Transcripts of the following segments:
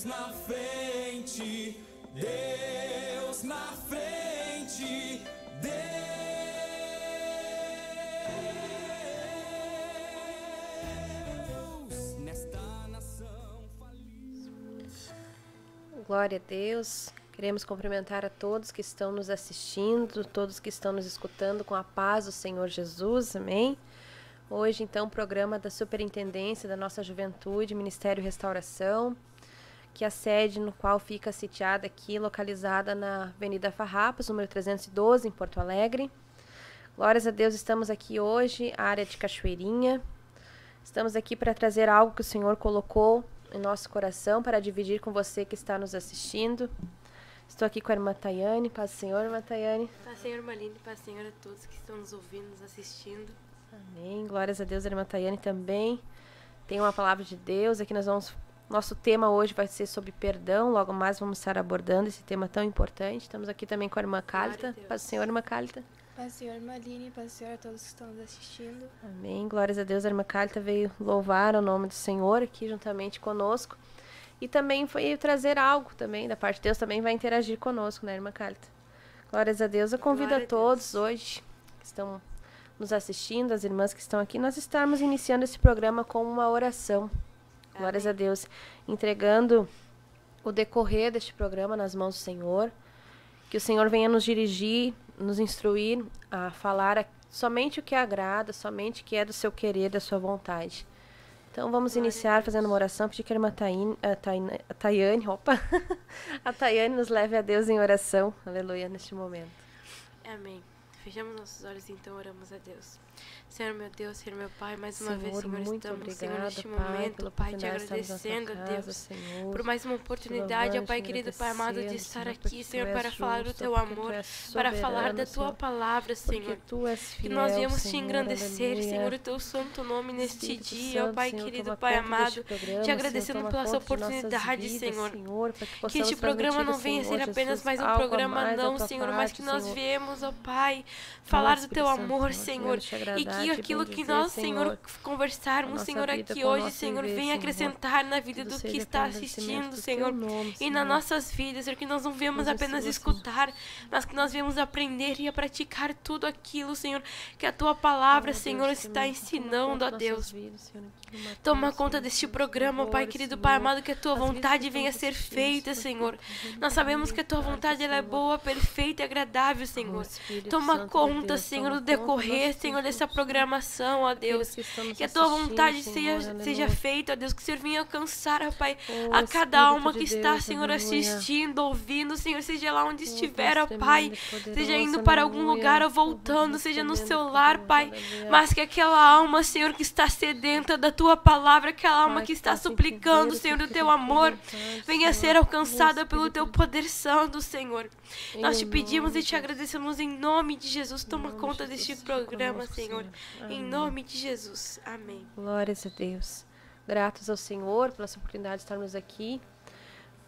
Deus na frente, Deus na frente, Deus nesta nação Glória a Deus. Queremos cumprimentar a todos que estão nos assistindo, todos que estão nos escutando com a paz do Senhor Jesus. Amém. Hoje, então, o programa da Superintendência da nossa Juventude, Ministério Restauração, que é a sede no qual fica sitiada aqui, localizada na Avenida Farrapos, número 312, em Porto Alegre. Glórias a Deus, estamos aqui hoje, área de Cachoeirinha. Estamos aqui para trazer algo que o Senhor colocou em nosso coração para dividir com você que está nos assistindo. Estou aqui com a irmã Tayane. Paz do Senhor, irmã Tayane. Paz, Senhor Maline, paz, Senhor, a todos que estão nos ouvindo, nos assistindo. Amém. Glórias a Deus, a irmã Tayane também. Tem uma palavra de Deus. Aqui nós vamos. Nosso tema hoje vai ser sobre perdão. Logo mais vamos estar abordando esse tema tão importante. Estamos aqui também com a irmã Cálita. Paz do Senhor, irmã Cálita. Paz, Senhor Maline, paz, Senhor, a todos que estão nos assistindo. Amém. Glórias a Deus. A irmã Cálita veio louvar o nome do Senhor aqui juntamente conosco. E também foi trazer algo também da parte de Deus, também vai interagir conosco, né, irmã Cálita? Glórias a Deus. Eu convido a a todos hoje que estão nos assistindo, as irmãs que estão aqui, nós estarmos iniciando esse programa com uma oração. Glórias a Deus. Entregando o decorrer deste programa nas mãos do Senhor. Que o Senhor venha nos dirigir, nos instruir a falar a- somente o que agrada, somente o que é do seu querer, da sua vontade. Então vamos Glória iniciar fazendo uma oração, pedir que a irmã Taine, a, Taine, a Tayane, opa, a Tayane nos leve a Deus em oração, aleluia, neste momento. Amém. Fechamos nossos olhos e então oramos a Deus. Senhor meu Deus, Senhor meu Pai, mais uma vez, Senhor, estamos, Senhor, obrigada, neste Pai, momento, Pai, te agradecendo, casa, Deus. Senhor. Por mais uma oportunidade, ó Pai querido, Pai amado, de estar Senhor, aqui, Senhor, para falar do Teu amor, és para falar soberano, da Tua Senhor, palavra, Senhor. tu és Que fiel, nós viemos te Senhor, engrandececer, aleluia. Senhor, o Teu santo nome neste Espírito dia, ó Pai Senhor, querido, Pai amado. programa, te Senhor, agradecendo pela sua oportunidade, vidas, Senhor. Senhor, que, Que este programa não venha Senhor ser apenas mais um programa, não, Senhor, mas que nós Senhor. viemos, ó Pai, falar do Teu amor, Senhor. E agradar, que te aquilo que nós, Senhor, a conversarmos, Senhor, aqui hoje, Senhor, venha acrescentar na vida do que está assistindo, do Senhor. E nas nossas vidas, Senhor, que nós não viemos Nos apenas Senhor. escutar, mas que nós viemos aprender e a praticar tudo aquilo, Senhor, que a Tua palavra, Senhor, está ensinando, das Deus. Toma conta deste programa, Pai querido. Pai amado, que a tua vontade venha a ser feita, Senhor. Nós sabemos que a tua vontade ela é boa, perfeita e agradável, Senhor. Toma conta, Senhor, do decorrer, Senhor, dessa programação, ó Deus. Que a tua vontade seja, seja feita, ó Deus. Que o Senhor venha alcançar, ó Pai, Oh, a cada alma que está, Deus, Senhor, aleluia. assistindo, ouvindo, Senhor, seja lá onde Oh, estiver, ó Pai. Seja indo para algum lugar ou Oh, voltando, seja no seu lar, Pai. Mas que aquela alma, Senhor, que está sedenta da tua palavra, aquela alma que está suplicando, Senhor, do teu amor, venha Senhor. ser alcançada Oh, pelo teu poder santo, Senhor. Nós te pedimos e te agradecemos em nome de Jesus. Toma conta deste programa, Senhor. Senhor. Em Amém. nome de Jesus. Amém. Glórias a Deus. Gratos ao Senhor pela essa oportunidade de estarmos aqui,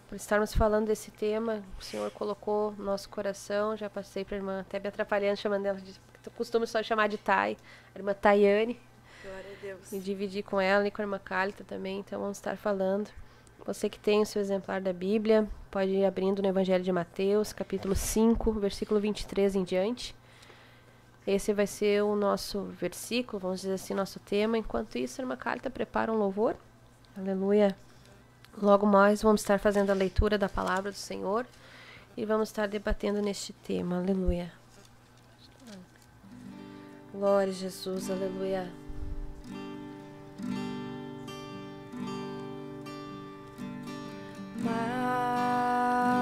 por estarmos falando desse tema. O Senhor colocou no nosso coração. Já passei para a irmã, até me atrapalhando, chamando ela de. Costumo só chamar de Thay, a irmã Tayane, Glória a Deus. e dividir com ela e com a irmã Cálita também. Então vamos estar falando. Você que tem o seu exemplar da Bíblia, pode ir abrindo no Evangelho de Mateus, capítulo 5, versículo 23 em diante. Esse vai ser o nosso versículo, vamos dizer assim, nosso tema. Enquanto isso, a irmã Cálita prepara um louvor. Aleluia. Logo mais vamos estar fazendo a leitura da palavra do Senhor e vamos estar debatendo neste tema. Aleluia. Glória a Jesus, aleluia. Glória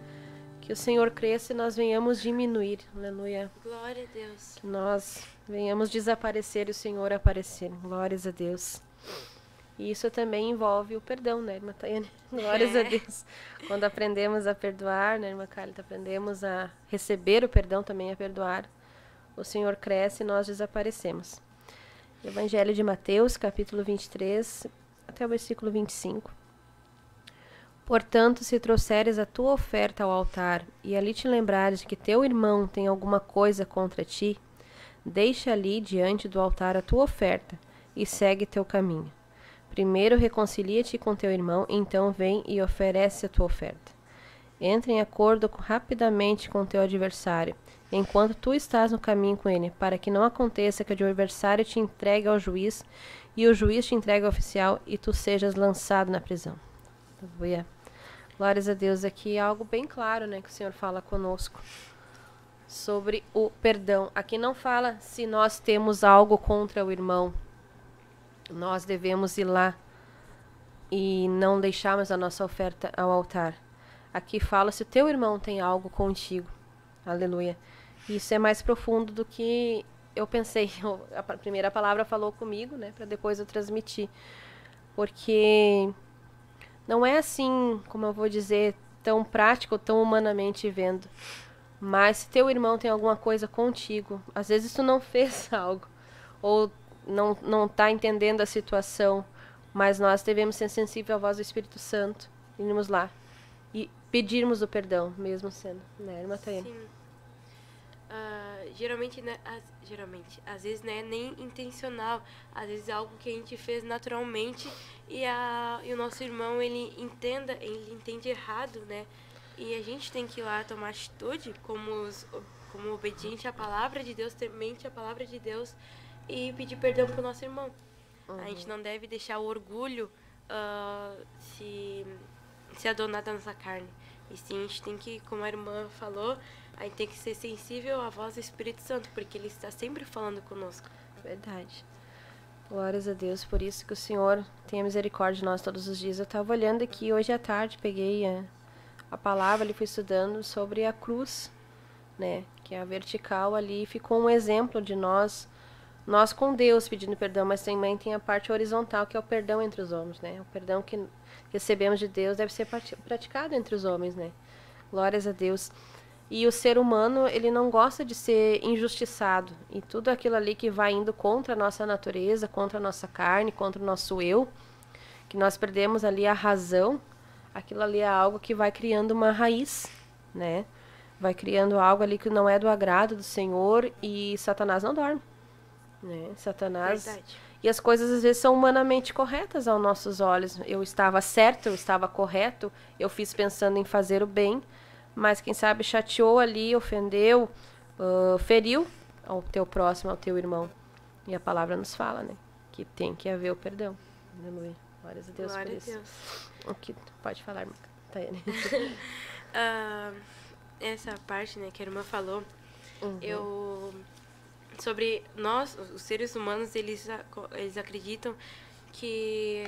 Que o Senhor cresça e nós venhamos diminuir, aleluia. Glória a Deus. Que nós venhamos desaparecer e o Senhor aparecer, glórias a Deus. E isso também envolve o perdão, né, irmã Tayane? Glórias é. a Deus. Quando aprendemos a perdoar, né, irmã Carlita, aprendemos a receber o perdão, também a perdoar, o Senhor cresce e nós desaparecemos. Evangelho de Mateus, capítulo 23, até o versículo 25. Portanto, se trouxeres a tua oferta ao altar, e ali te lembrares que teu irmão tem alguma coisa contra ti, deixa ali diante do altar a tua oferta, e segue teu caminho. Primeiro reconcilia-te com teu irmão, então vem e oferece a tua oferta. Entre em acordo rapidamente com teu adversário, enquanto tu estás no caminho com ele, para que não aconteça que o adversário te entregue ao juiz, e o juiz te entregue ao oficial, e tu sejas lançado na prisão. Aleluia. Glórias a Deus. Aqui é algo bem claro, né, que o Senhor fala conosco sobre o perdão. Aqui não fala se nós temos algo contra o irmão. Nós devemos ir lá e não deixarmos a nossa oferta ao altar. Aqui fala se o teu irmão tem algo contigo. Aleluia. Isso é mais profundo do que eu pensei. A primeira palavra falou comigo, né, para depois eu transmitir. Porque não é assim, como eu vou dizer, tão prático, tão humanamente vendo. Mas se teu irmão tem alguma coisa contigo, às vezes tu não fez algo ou não não tá entendendo a situação, mas nós devemos ser sensíveis à voz do Espírito Santo, irmos lá e pedirmos o perdão, mesmo sendo, né, irmã? Sim. Uh, geralmente, né, as, geralmente, às vezes não é nem intencional, às vezes é algo que a gente fez naturalmente e, a, e o nosso irmão ele entenda, ele entende errado, né? E a gente tem que ir lá tomar atitude como, os, como obediente à palavra de Deus, temente à palavra de Deus e pedir perdão para o nosso irmão. Uhum. A gente não deve deixar o orgulho uh, se, se adonar da nossa carne. E sim, a gente tem que, como a irmã falou, a gente tem que ser sensível à voz do Espírito Santo, porque ele está sempre falando conosco. Verdade. Glórias a Deus, por isso que o Senhor tenha misericórdia de nós todos os dias. Eu estava olhando aqui hoje à tarde, peguei a, a palavra e fui estudando sobre a cruz, né? Que é a vertical ali, ficou um exemplo de nós nós com Deus pedindo perdão, mas também tem a parte horizontal, que é o perdão entre os homens, né? O perdão que recebemos de Deus deve ser praticado entre os homens, né? Glórias a Deus. E o ser humano, ele não gosta de ser injustiçado. E tudo aquilo ali que vai indo contra a nossa natureza, contra a nossa carne, contra o nosso eu, que nós perdemos ali a razão, aquilo ali é algo que vai criando uma raiz, né? Vai criando algo ali que não é do agrado do Senhor e Satanás não dorme. Né? Satanás. Verdade. E as coisas às vezes são humanamente corretas aos nossos olhos. Eu estava certo, eu estava correto, eu fiz pensando em fazer o bem, mas quem sabe chateou ali, ofendeu, uh, feriu ao teu próximo, ao teu irmão. E a palavra nos fala, né? Que tem que haver o perdão. Aleluia. Glórias a Deus Glória por isso. Deus. O que pode falar, Tayane? uh, essa parte, né, que a irmã falou, uhum. eu sobre nós, os seres humanos, eles eles acreditam que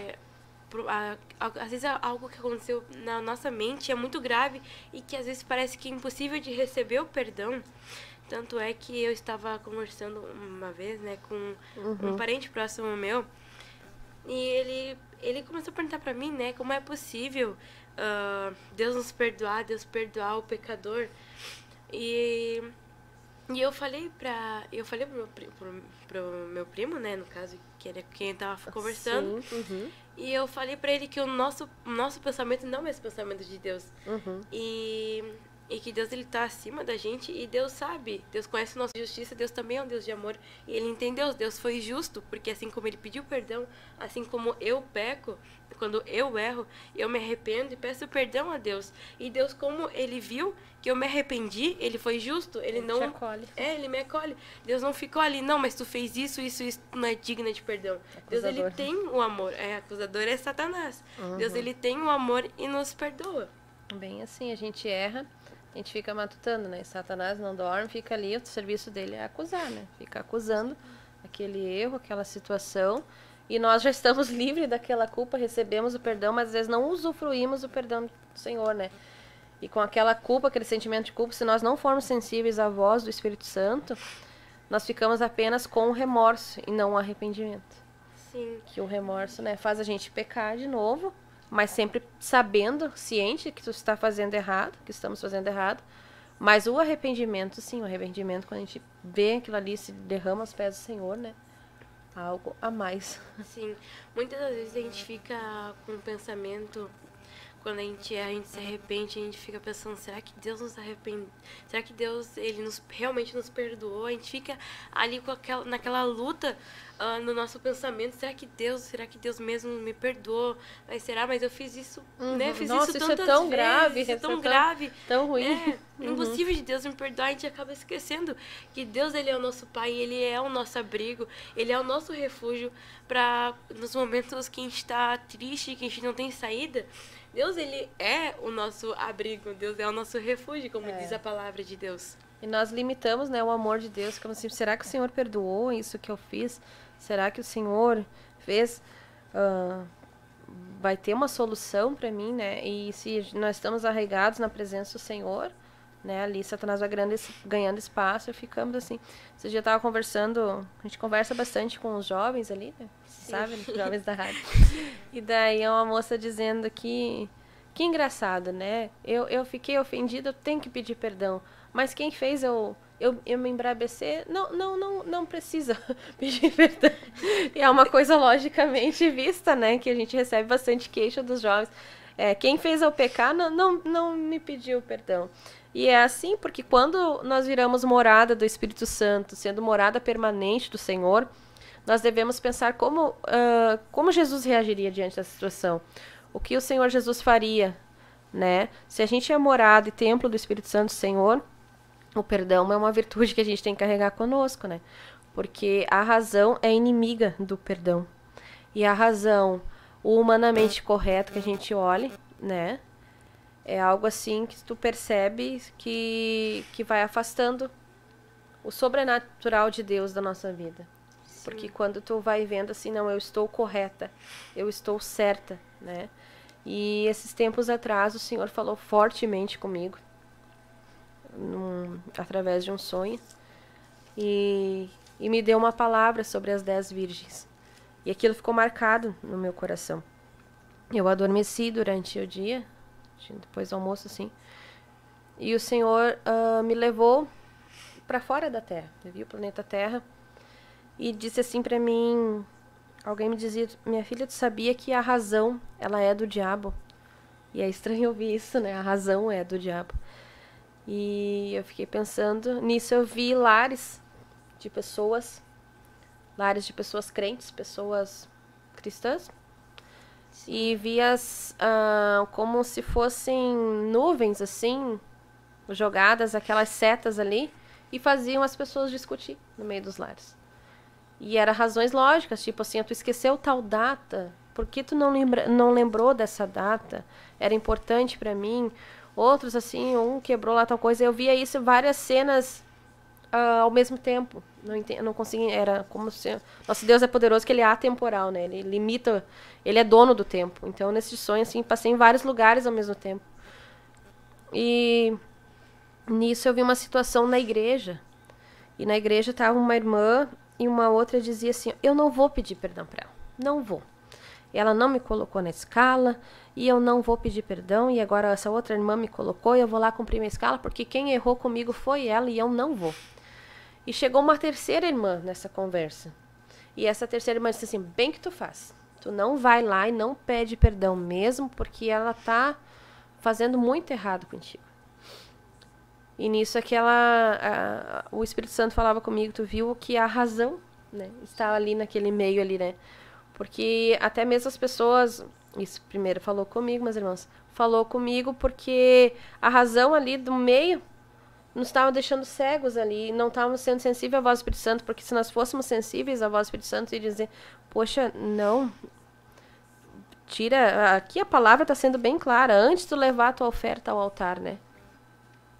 às vezes é algo que aconteceu na nossa mente é muito grave e que às vezes parece que é impossível de receber o perdão. Tanto é que eu estava conversando uma vez, né, com uhum. um parente próximo meu, e ele ele começou a perguntar para mim, né, como é possível uh, Deus nos perdoar, Deus perdoar o pecador. E e eu falei pra. Eu falei pro meu, pro, pro meu primo, né, no caso, que era quem tava conversando. Sim, uhum. E eu falei para ele que o nosso, nosso pensamento não é esse pensamento de Deus. Uhum. E, e que Deus ele tá acima da gente e Deus sabe. Deus conhece nossa justiça, Deus também é um Deus de amor. E ele entendeu, Deus foi justo, porque assim como ele pediu perdão, assim como eu peco, quando eu erro, eu me arrependo e peço perdão a Deus. E Deus, como ele viu que eu me arrependi, ele foi justo, ele, ele não. Te acolhe. É, ele me acolhe. Deus não ficou ali, não, mas tu fez isso, isso, isso não é digna de perdão. Acusador. Deus, ele tem o amor. É, acusador é Satanás. Uhum. Deus, ele tem o amor e nos perdoa. Bem assim, a gente erra, a gente fica matutando, né? Satanás não dorme, fica ali, o serviço dele é acusar, né? Fica acusando aquele erro, aquela situação. E nós já estamos livres daquela culpa, recebemos o perdão, mas às vezes não usufruímos do perdão do Senhor, né? E com aquela culpa, aquele sentimento de culpa, se nós não formos sensíveis à voz do Espírito Santo, nós ficamos apenas com o remorso e não o arrependimento. Sim. Que o remorso, né, faz a gente pecar de novo, mas sempre sabendo, ciente que tu está fazendo errado, que estamos fazendo errado. Mas o arrependimento, sim, o arrependimento, quando a gente vê aquilo ali se derrama aos pés do Senhor, né? Algo a mais. Sim. Muitas das vezes a gente fica com o pensamento quando a gente, a gente se arrepende, a gente fica pensando, será que Deus nos arrepende? Será que Deus ele nos, realmente nos perdoou? A gente fica ali com aquela, naquela luta uh, no nosso pensamento, será que Deus, será que Deus mesmo me perdoou? Mas será? Mas eu fiz isso, uhum. né? Fiz Nossa, isso isso é tão vezes, grave, isso é tão, tão grave, tão ruim. É, uhum. impossível de Deus me perdoar, a gente acaba esquecendo que Deus ele é o nosso pai, ele é o nosso abrigo, ele é o nosso refúgio para nos momentos que a gente está triste, que a gente não tem saída. Deus ele é o nosso abrigo, Deus é o nosso refúgio, como é. diz a palavra de Deus. E nós limitamos, né, o amor de Deus, como assim, será que o Senhor perdoou isso que eu fiz? Será que o Senhor fez? Uh, vai ter uma solução para mim, né? E se nós estamos arraigados na presença do Senhor, né? Ali Satanás vai ganhando, ganhando espaço e ficamos assim. Você já estava conversando, a gente conversa bastante com os jovens ali, né? Sabe, os jovens da rádio. E daí é uma moça dizendo que que engraçado, né? Eu, eu fiquei ofendida, eu tenho que pedir perdão. Mas quem fez eu eu, eu me embrabecer, não, não, não, não precisa pedir perdão. E é uma coisa logicamente vista, né? Que a gente recebe bastante queixa dos jovens. É, quem fez eu pecar não, não, não me pediu perdão. E é assim porque quando nós viramos morada do Espírito Santo, sendo morada permanente do Senhor, nós devemos pensar como, uh, como Jesus reagiria diante dessa situação. O que o Senhor Jesus faria, né? Se a gente é morada e templo do Espírito Santo do Senhor, o perdão é uma virtude que a gente tem que carregar conosco, né? Porque a razão é inimiga do perdão. E a razão, o humanamente correto que a gente olhe, né? É algo assim que tu percebe que, que vai afastando o sobrenatural de Deus da nossa vida. Sim. Porque quando tu vai vendo assim, não, eu estou correta, eu estou certa, né? E esses tempos atrás o Senhor falou fortemente comigo num, através de um sonho. E e me deu uma palavra sobre as dez virgens. E aquilo ficou marcado no meu coração. Eu adormeci durante o dia, depois do almoço, assim. E o Senhor uh, me levou para fora da Terra. Eu vi o planeta Terra e disse assim para mim, alguém me dizia, minha filha, tu sabia que a razão, ela é do diabo? E é estranho ouvir isso, né? A razão é do diabo. E eu fiquei pensando nisso, eu vi lares de pessoas, lares de pessoas crentes, pessoas cristãs, e vi as uh, como se fossem nuvens assim, jogadas, aquelas setas ali, e faziam as pessoas discutir no meio dos lares. E eram razões lógicas, tipo assim, tu esqueceu tal data, por que tu não, lembra, não lembrou dessa data? Era importante para mim. Outros, assim, um quebrou lá tal coisa. Eu via isso, várias cenas uh, ao mesmo tempo. Não, entendi, não conseguia, era como se... Nosso Deus é poderoso que ele é atemporal, né? Ele limita, ele é dono do tempo. Então, nesse sonho, assim, passei em vários lugares ao mesmo tempo. E nisso eu vi uma situação na igreja. E na igreja estava uma irmã e uma outra dizia assim: Eu não vou pedir perdão para ela. Não vou. Ela não me colocou na escala e eu não vou pedir perdão. E agora essa outra irmã me colocou e eu vou lá cumprir minha escala porque quem errou comigo foi ela e eu não vou. E chegou uma terceira irmã nessa conversa. E essa terceira irmã disse assim: Bem que tu faz. Tu não vai lá e não pede perdão mesmo porque ela tá fazendo muito errado contigo. E nisso aquela a, o Espírito Santo falava comigo, tu viu que a razão, né, está ali naquele meio ali, né? Porque até mesmo as pessoas, isso primeiro falou comigo, meus irmãos, falou comigo porque a razão ali do meio nos estava deixando cegos ali, não estávamos sendo sensíveis à voz do Espírito Santo, porque se nós fôssemos sensíveis à voz do Espírito Santo e dizer, poxa, não, tira, aqui a palavra está sendo bem clara, antes de levar a tua oferta ao altar, né?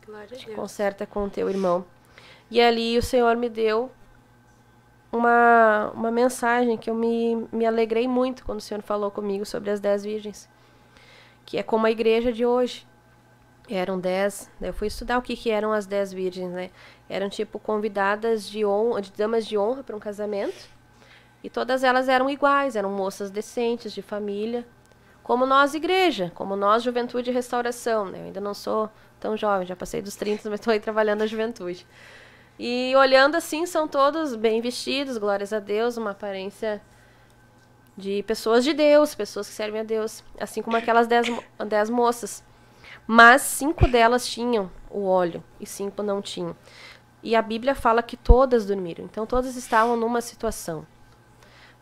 Glória a Deus. Conserta com o teu irmão. E ali o Senhor me deu uma, uma mensagem que eu me, me alegrei muito quando o Senhor falou comigo sobre as dez virgens. Que é como a igreja de hoje. Eram dez. Eu fui estudar o que, que eram as dez virgens, né? Eram tipo convidadas de honra, de damas de honra para um casamento. E todas elas eram iguais, eram moças decentes, de família. Como nós, igreja, como nós, juventude e restauração. Né? Eu ainda não sou tão jovem, já passei dos 30, mas estou aí trabalhando na juventude. E olhando assim, são todos bem vestidos, glórias a Deus, uma aparência de pessoas de Deus, pessoas que servem a Deus, assim como aquelas dez, dez moças. Mas cinco delas tinham o óleo e cinco não tinham. E a Bíblia fala que todas dormiram. Então todas estavam numa situação.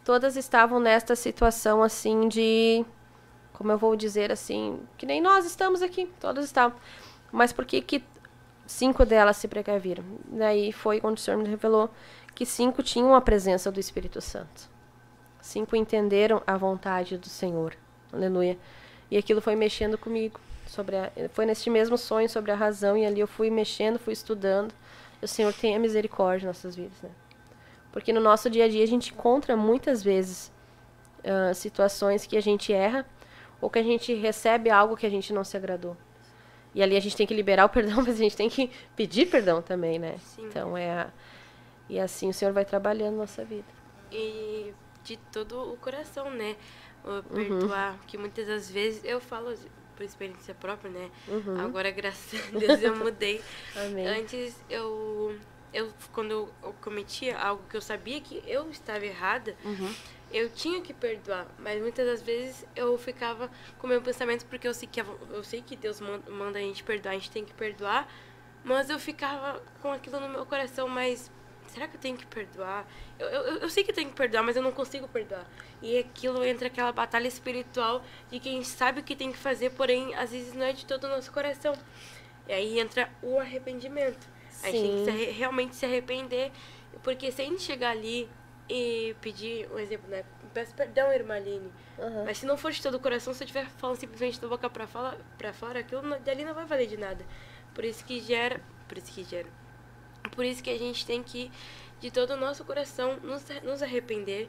Todas estavam nesta situação assim de como eu vou dizer assim, que nem nós estamos aqui, todas estavam. Mas por que que Cinco delas se precaviram. Daí foi quando o Senhor me revelou que cinco tinham a presença do Espírito Santo. Cinco entenderam a vontade do Senhor. Aleluia. E aquilo foi mexendo comigo. Sobre a, foi neste mesmo sonho sobre a razão. E ali eu fui mexendo, fui estudando. O Senhor tenha misericórdia em nossas vidas. Né? Porque no nosso dia a dia a gente encontra muitas vezes uh, situações que a gente erra ou que a gente recebe algo que a gente não se agradou. E ali a gente tem que liberar o perdão, mas a gente tem que pedir perdão também, né? Sim. Então é a... e assim o Senhor vai trabalhando nossa vida. E de todo o coração, né? O perdoar, uhum. que muitas das vezes eu falo por experiência própria, né? Uhum. Agora graças a Deus eu mudei. Antes eu eu quando eu cometia algo que eu sabia que eu estava errada, uhum eu tinha que perdoar, mas muitas das vezes eu ficava com o meu pensamento porque eu sei que eu sei que Deus manda a gente perdoar, a gente tem que perdoar, mas eu ficava com aquilo no meu coração, mas será que eu tenho que perdoar? Eu, eu, eu sei que eu tenho que perdoar, mas eu não consigo perdoar. E aquilo entra aquela batalha espiritual de quem sabe o que tem que fazer, porém às vezes não é de todo o nosso coração. E aí entra o arrependimento. Sim. A gente tem que se, realmente se arrepender, porque se a gente chegar ali e pedir um exemplo, né? Peço perdão, irmã Aline. Uhum. Mas se não for de todo o coração, se eu estiver falando simplesmente da boca pra, fala, pra fora, aquilo dali não vai valer de nada. Por isso que gera. Por isso que gera. Por isso que a gente tem que, de todo o nosso coração, nos, nos arrepender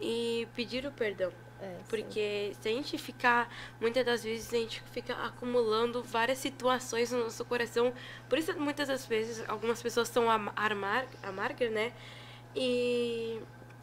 e pedir o perdão. É, Porque se a gente ficar, muitas das vezes a gente fica acumulando várias situações no nosso coração. Por isso, muitas das vezes, algumas pessoas são amar, amargas, né? e,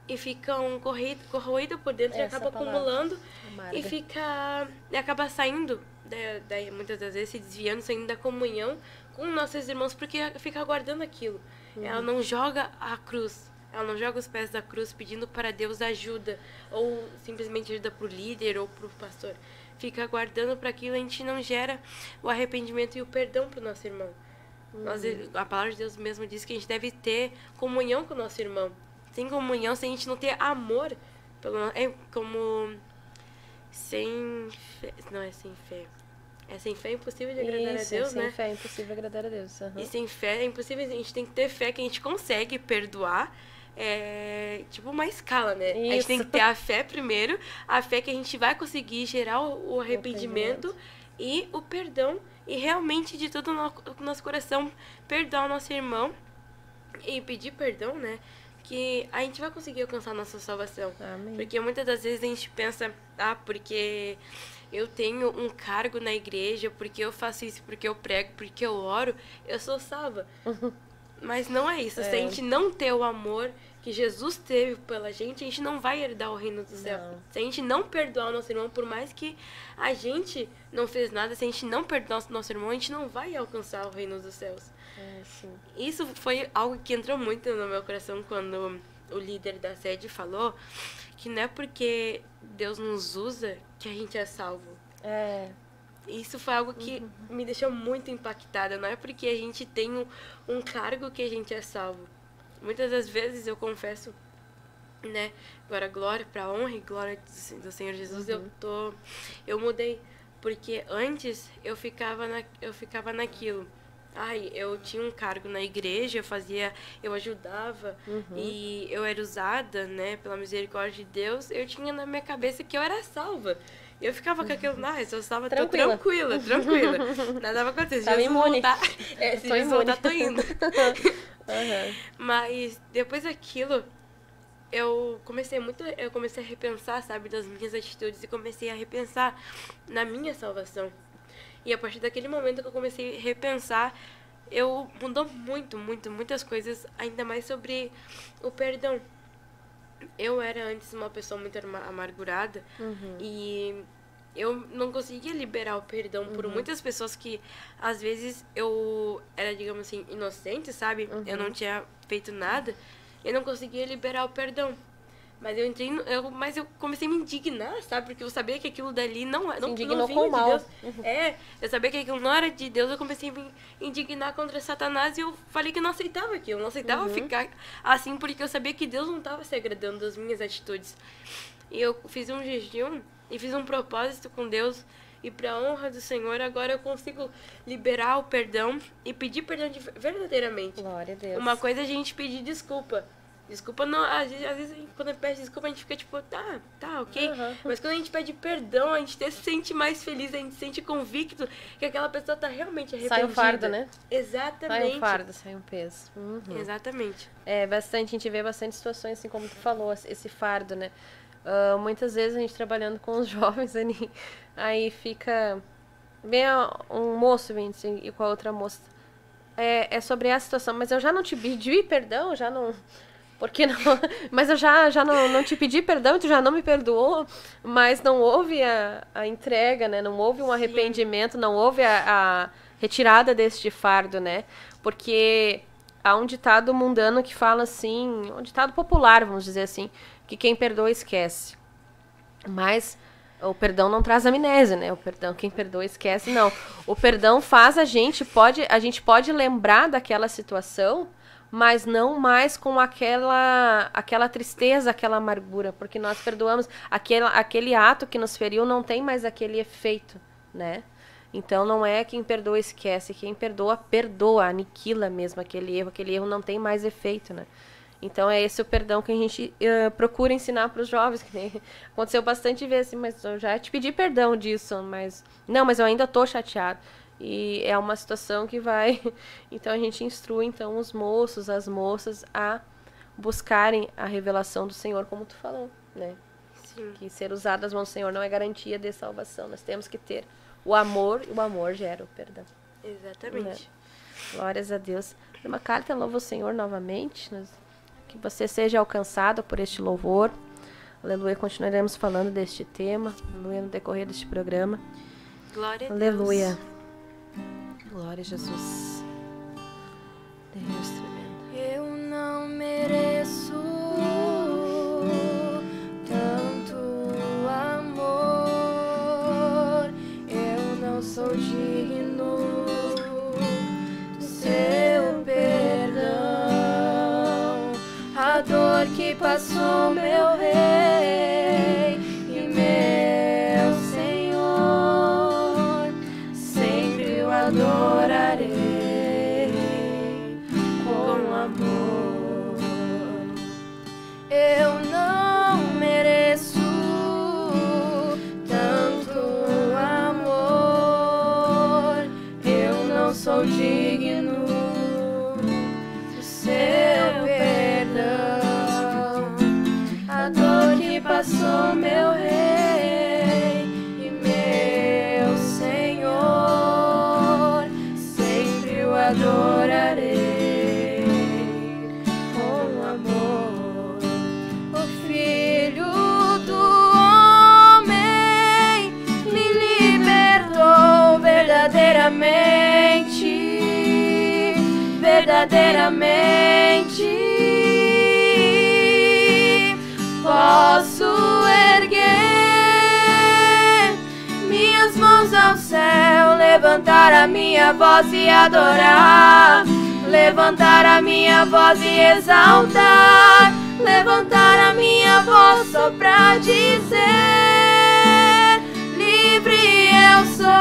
e ficam corroídos corroído por dentro Essa e acaba acumulando Amarga. e fica e acaba saindo da- muitas das vezes se desviando saindo da comunhão com nossos irmãos porque fica aguardando aquilo. Ela não joga a cruz. Ela não joga os pés da cruz pedindo para Deus ajuda ou simplesmente ajuda para o líder ou para o pastor. Fica aguardando para aquilo a gente não gera o arrependimento e o perdão para o nosso irmão. Nós, a palavra de Deus mesmo diz que a gente deve ter comunhão com o nosso irmão. Sem comunhão se a gente não ter amor pelo é como sem fé, não é sem fé. É sem fé é impossível de agradar Isso, a Deus, sem né? fé é impossível agradar a Deus. aham. E sem fé é impossível, a gente tem que ter fé que a gente consegue perdoar. É tipo uma escala, né? A gente tem Isso. que ter a fé primeiro, a fé que a gente vai conseguir gerar o, o arrependimento e o perdão. E realmente de todo o nosso coração perdoar o nosso irmão e pedir perdão, né? Que a gente vai conseguir alcançar a nossa salvação. Amém. Porque muitas das vezes a gente pensa, ah, porque eu tenho um cargo na igreja, porque eu faço isso, porque eu prego, porque eu oro, eu sou salva. Mas não é isso. Se a É. gente não ter o amor que Jesus teve pela gente, a gente não vai herdar o reino do céu. Não. Se a gente não perdoar o nosso irmão, por mais que a gente não fez nada, se a gente não perdoar o nosso irmão, a gente não vai alcançar o reino dos céus. É. Isso foi algo que entrou muito no meu coração quando o líder da sede falou que não é porque Deus nos usa que a gente é salvo. É, Isso foi algo que me deixou muito impactada. Não é porque a gente tem um, um cargo que a gente é salvo. Muitas das vezes eu confesso, né? Agora glória para honra e glória do, Sen- do Senhor Jesus. Eu tô, eu mudei porque antes eu ficava na, eu ficava naquilo. Ai, eu tinha um cargo na igreja, eu fazia, eu ajudava e eu era usada, né, pela misericórdia de Deus. Eu tinha na minha cabeça que eu era salva. Eu ficava com aquilo, ah, eu só estava Tranquila. tranquila, tranquila. Nada vai acontecer. Tava Jesus imune. voltar. É, se Jesus voltar, tô indo. aham. Mas depois daquilo, eu comecei muito, eu comecei a repensar, sabe, das minhas atitudes e comecei a repensar na minha salvação. E a partir daquele momento que eu comecei a repensar, eu mudou muito, muito, muitas coisas, ainda mais sobre o perdão. Eu era antes uma pessoa muito ama- amargurada e eu não conseguia liberar o perdão por muitas pessoas que às vezes eu era, digamos assim, inocente, sabe? Eu não tinha feito nada. Eu não conseguia liberar o perdão. Mas eu entrei, eu, mas eu comecei a me indignar, sabe? Porque eu sabia que aquilo dali não não, indignou não vinha com o de mal. Deus. É, eu sabia que aquilo não era de Deus, eu comecei a me indignar contra Satanás e eu falei que eu não aceitava aquilo, eu não aceitava ficar assim porque eu sabia que Deus não estava se agradando das minhas atitudes. E eu fiz um jejum e fiz um propósito com Deus e para honra do Senhor, agora eu consigo liberar o perdão e pedir perdão de, verdadeiramente. Glória a Deus. Uma coisa é a gente pedir desculpa. Desculpa não, às vezes, às vezes a quando a gente pede desculpa a gente fica tipo, tá, tá, ok. Aham. Mas quando a gente pede perdão, a gente se sente mais feliz, a gente se sente convicto que aquela pessoa tá realmente arrependida. Sai um fardo, né? Exatamente. Sai um fardo, sai um peso. Uhum. Exatamente. É, bastante, a gente vê bastante situações, assim como tu falou, esse fardo, né? Ah, muitas vezes a gente trabalhando com os jovens ali, aí fica bem a- um moço vem assim, e com a outra moça. É, é sobre essa situação, mas eu já não te pedi perdão, já não. Porque não. Mas eu já, já não, não te pedi perdão, tu já não me perdoou, mas não houve a, a entrega, né? Não houve um arrependimento, não houve a, a retirada deste fardo, né? Porque há um ditado mundano que fala assim, um ditado popular, vamos dizer assim, que quem perdoa esquece. Mas o perdão não traz amnésia, né? O perdão, quem perdoa esquece, não. O perdão faz a gente pode, a gente pode lembrar daquela situação, mas não mais com aquela aquela tristeza, aquela amargura, porque nós perdoamos aquele, aquele ato que nos feriu não tem mais aquele efeito, né? Então não é quem perdoa esquece, quem perdoa perdoa, aniquila mesmo aquele erro, aquele erro não tem mais efeito, né? Então é esse o perdão que a gente eh, procura ensinar para os jovens, que aconteceu bastante vezes, assim, mas eu já te pedi perdão disso, mas não, mas eu ainda tô chateado. E é uma situação que vai, então a gente instrui então os moços, as moças a buscarem a revelação do Senhor, como tu falou, né? Sim. Que ser usado das mãos do Senhor não é garantia de salvação. Nós temos que ter o amor e o amor gera o perdão. Exatamente. Glórias a Deus. Uma carta louva o Senhor novamente. Nós Que você seja alcançado por este louvor. Aleluia. Continuaremos falando deste tema. Aleluia. No decorrer deste programa. Glória a Aleluia. Glória Jesus. Deus tremendo. Eu não mereço tanto amor. Eu não sou digno do seu perdão. A dor que passou e adorar, levantar a minha voz e exaltar, levantar a minha voz só pra dizer: livre eu sou.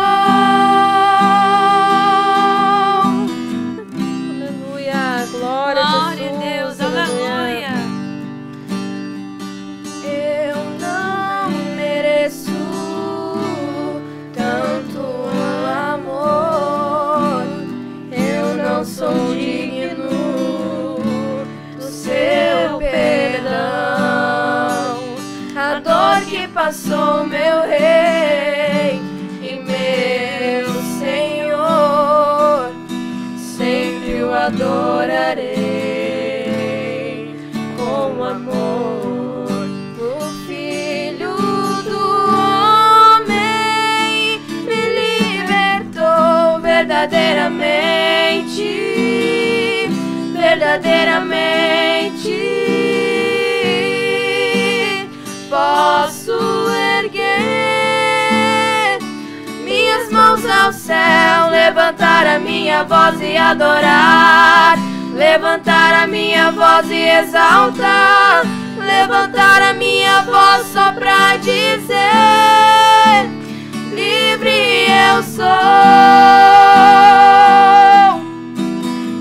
Céu, levantar a minha voz e adorar, levantar a minha voz e exaltar, levantar a minha voz só pra dizer: livre eu sou.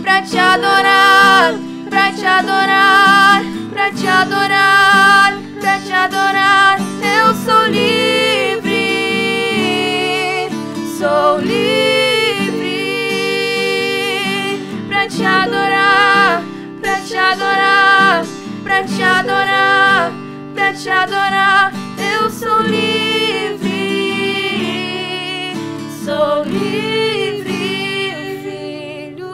Pra te adorar, pra te adorar, pra te adorar, pra te adorar. Eu sou livre, sou livre pra te adorar, pra te adorar, pra te adorar, pra te adorar. Eu sou livre, sou livre, filho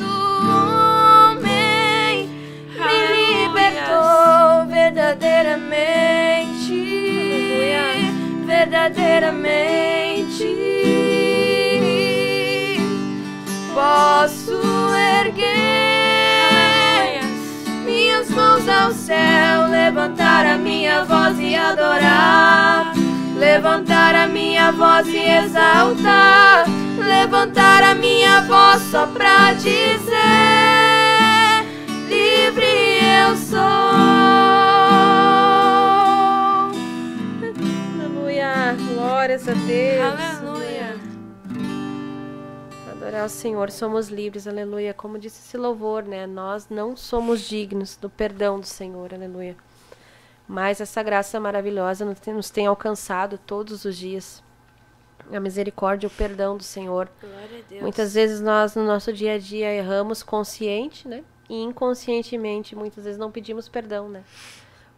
do homem me libertou verdadeiramente, verdadeiramente. Posso erguer minhas mãos ao céu, levantar a minha voz e adorar, levantar a minha voz e exaltar, levantar a minha voz só pra dizer: livre eu sou. Aleluia. Glórias a Deus. Aleluia. Adorar o Senhor, somos livres, aleluia. Como disse esse louvor, né? Nós não somos dignos do perdão do Senhor, aleluia. Mas essa graça maravilhosa nos tem, nos tem alcançado todos os dias. A misericórdia e o perdão do Senhor. Muitas vezes nós, no nosso dia a dia, erramos consciente, né? E inconscientemente, muitas vezes não pedimos perdão, né?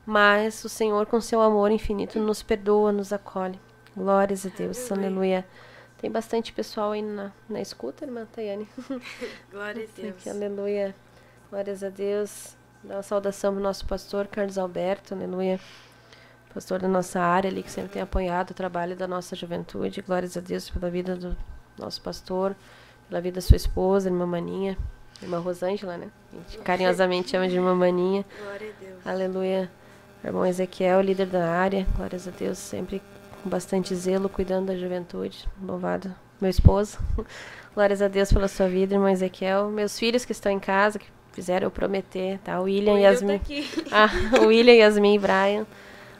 Mas o Senhor, com seu amor infinito, nos perdoa, nos acolhe. Glórias a Deus, aleluia. Tem bastante pessoal aí na, na escuta, irmã Tayane. Glória a Deus. Que aleluia. Glórias a Deus. Dar uma saudação pro nosso pastor Carlos Alberto, aleluia. Pastor da nossa área ali, que sempre tem apoiado o trabalho da nossa juventude. Glórias a Deus pela vida do nosso pastor, pela vida da sua esposa, irmã Maninha, irmã Rosângela, né? A gente carinhosamente chama de irmã Maninha. Glória a Deus. Aleluia. Irmão Ezequiel, líder da área. Glórias a Deus, sempre com bastante zelo, cuidando da juventude. Louvado meu esposo. Glórias a Deus pela sua vida, irmão Ezequiel. Meus filhos que estão em casa, que fizeram eu prometer, tá? William, e Yasmin. tá. Ah, o William, Yasmin e Brian.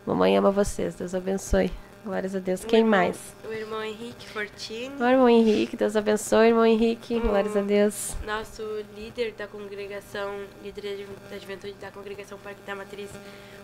Mamãe ama vocês, Deus abençoe. Glórias a Deus. O Quem irmão- mais? O irmão Henrique Fortini, O irmão Henrique, Deus abençoe, irmão Henrique. Hum. Glórias a Deus. nosso líder da congregação, líder da juventude da congregação Parque da Matriz,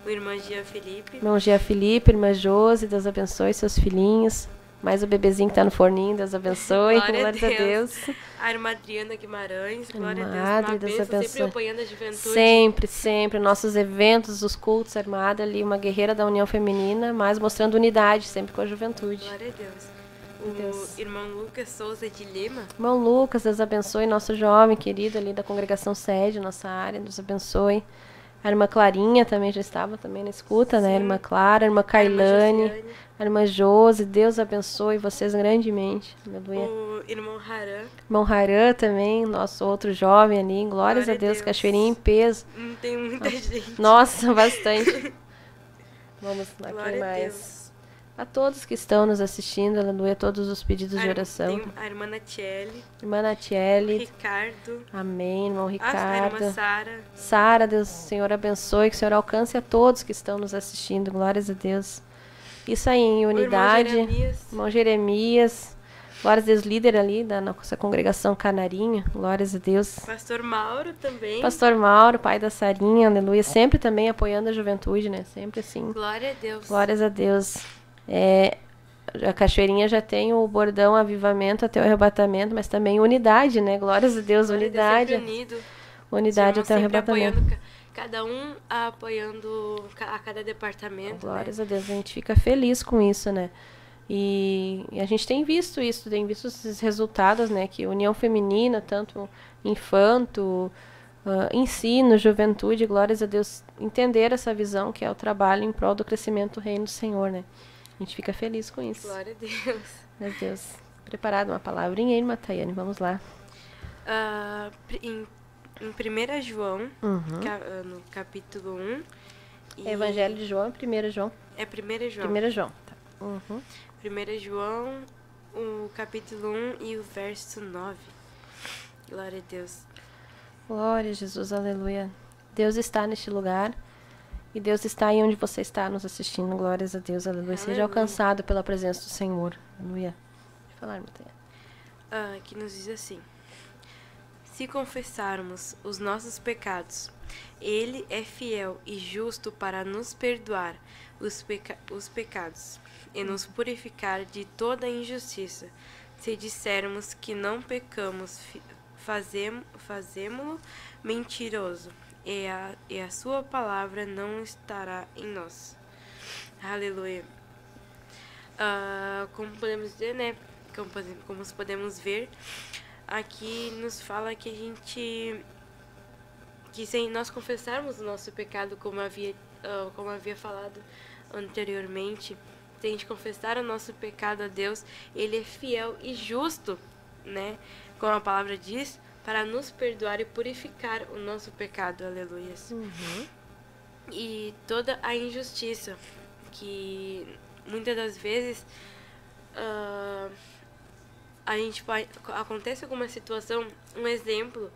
o irmão Gia Felipe. Irmão Gia Felipe, irmã Josi, Deus abençoe seus filhinhos. Mais o bebezinho que tá no forninho, Deus abençoe. Glória a Glórias a Deus. Deus. A irmã Adriana Guimarães, glória a Deus, Madre, uma Deus bênção, sempre abençoe. apoiando a juventude. Sempre, sempre. Nossos eventos, os cultos, armada ali, uma guerreira da União Feminina, mas mostrando unidade, sempre com a juventude. Glória a Deus. O Deus. irmão Lucas Souza de Lima, Irmão Lucas, Deus abençoe. Nosso jovem querido ali da congregação sede, nossa área, Deus abençoe. A irmã Clarinha também já estava também na escuta, né? A irmã Clara, a irmã a Josiane, a irmã Josi. Deus abençoe vocês grandemente. Aleluia. o irmão Haran. Irmão Haran também, nosso outro jovem ali. Glórias Glória a a Deus, Deus. cachoeirinha em peso. Não tem muita gente. Nossa, bastante. Vamos lá, quem Glória a mais? Deus. A todos que estão nos assistindo, aleluia, todos os pedidos A de oração. a irmã Natiele, Irmã Natiele, Ricardo, amém, irmão a, a irmã Ricardo. Sara, Sara, Deus, Senhor abençoe, que o Senhor alcance a todos que estão nos assistindo, glórias a Deus. Isso aí, em o irmão unidade. Jeremias, Irmão Jeremias, glórias a Deus, líder ali da nossa congregação Canarinho, glórias a Deus. pastor Mauro também. Pastor Mauro, pai da Sarinha, aleluia, sempre também apoiando a juventude, né? Sempre assim. Glória a Deus. Glórias a Deus. É, a Cachoeirinha já tem o bordão avivamento até o arrebatamento, mas também unidade, né? Glórias a Deus, Glória a Deus, unidade. unido. Unidade até o arrebatamento. apoiando, cada um apoiando a cada departamento. né? Glórias a Deus, a gente fica feliz com isso, né? E, e a gente tem visto isso, tem visto esses resultados, né? Que união feminina, tanto infanto, ah, ensino, juventude, glórias a Deus, entender essa visão que é o trabalho em prol do crescimento do reino do Senhor, né? A gente fica feliz com isso. Glória a Deus. Meu Deus. Preparado uma palavrinha aí, irmã Tayane? Vamos lá. Pri- em, em 1 João, Uhum. ca- ah, no capítulo 1. e- Evangelho de João, 1 João. É 1 João. 1 João. Tá. Uhum. 1 João, o capítulo 1 e o verso 9. Glória a Deus. Glória a Jesus, aleluia. Deus está neste lugar. E Deus está aí onde você está nos assistindo. Glórias a Deus, aleluia. Seja Aleluia. alcançado pela presença do Senhor. Aleluia. Pode falar, irmã Tayane. Ah, que nos diz assim: Se confessarmos os nossos pecados, Ele é fiel e justo para nos perdoar os, peca os pecados e nos purificar de toda injustiça. Se dissermos que não pecamos, fi- fazem- fazemo-lo mentiroso, e a, e a Sua palavra não estará em nós. Aleluia. Ah, como podemos dizer, né? Como, como podemos ver, aqui nos fala que a gente que se nós confessarmos o nosso pecado como havia ah, como havia falado anteriormente se a gente confessar o nosso pecado a Deus ele é fiel e justo né? Como a palavra diz para nos perdoar e purificar o nosso pecado. Aleluia. E toda a injustiça que muitas das vezes ah, a gente acontece alguma situação, um exemplo,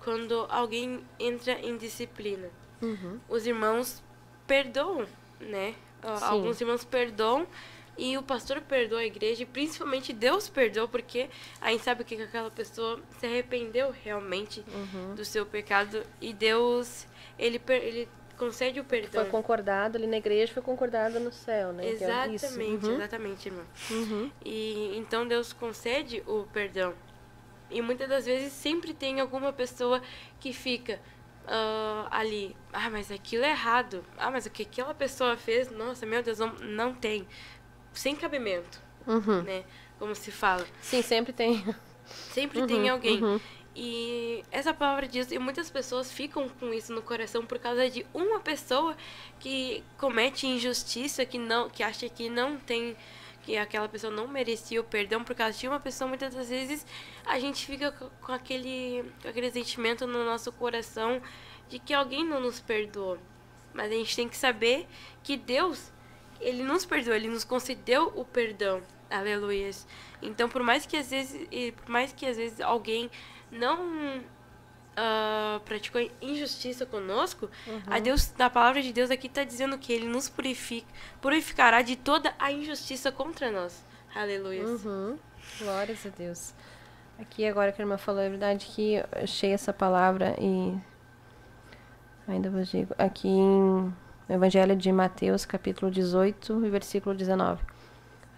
quando alguém entra em disciplina. Uhum. Os irmãos perdoam, né? Ah, Sim. Alguns irmãos perdoam e o pastor perdoa a igreja, e principalmente Deus perdoa, porque a gente sabe que aquela pessoa se arrependeu realmente Uhum. do seu pecado e Deus, ele, ele concede o perdão. Foi concordado ali na igreja, foi concordado no céu, né? Isso. Exatamente, Uhum. exatamente, irmã. Uhum. E então Deus concede o perdão. E muitas das vezes sempre tem alguma pessoa que fica ah, ali, ah, mas aquilo é errado. Ah, mas o que aquela pessoa fez, nossa, meu Deus, não, não tem. Sem cabimento, Uhum. né? Como se fala. Sim, sempre tem. Sempre tem alguém. E essa palavra diz, e muitas pessoas ficam com isso no coração por causa de uma pessoa que comete injustiça, que não, que acha que não tem que aquela pessoa não merecia o perdão por causa de uma pessoa, muitas das vezes a gente fica com aquele, com aquele sentimento no nosso coração de que alguém não nos perdoou. Mas a gente tem que saber que Deus, ele nos perdoou, ele nos concedeu o perdão. Aleluia. Então, por mais que às vezes, por mais que às vezes alguém não uh, praticou injustiça conosco, uhum. a Deus, na palavra de Deus aqui está dizendo que Ele nos purifica, purificará de toda a injustiça contra nós. Aleluia. Uhum. Glórias a Deus. Aqui agora que a irmã falou, é verdade que eu achei essa palavra e ainda vos digo, aqui em Evangelho de Mateus, capítulo 18 e versículo 19.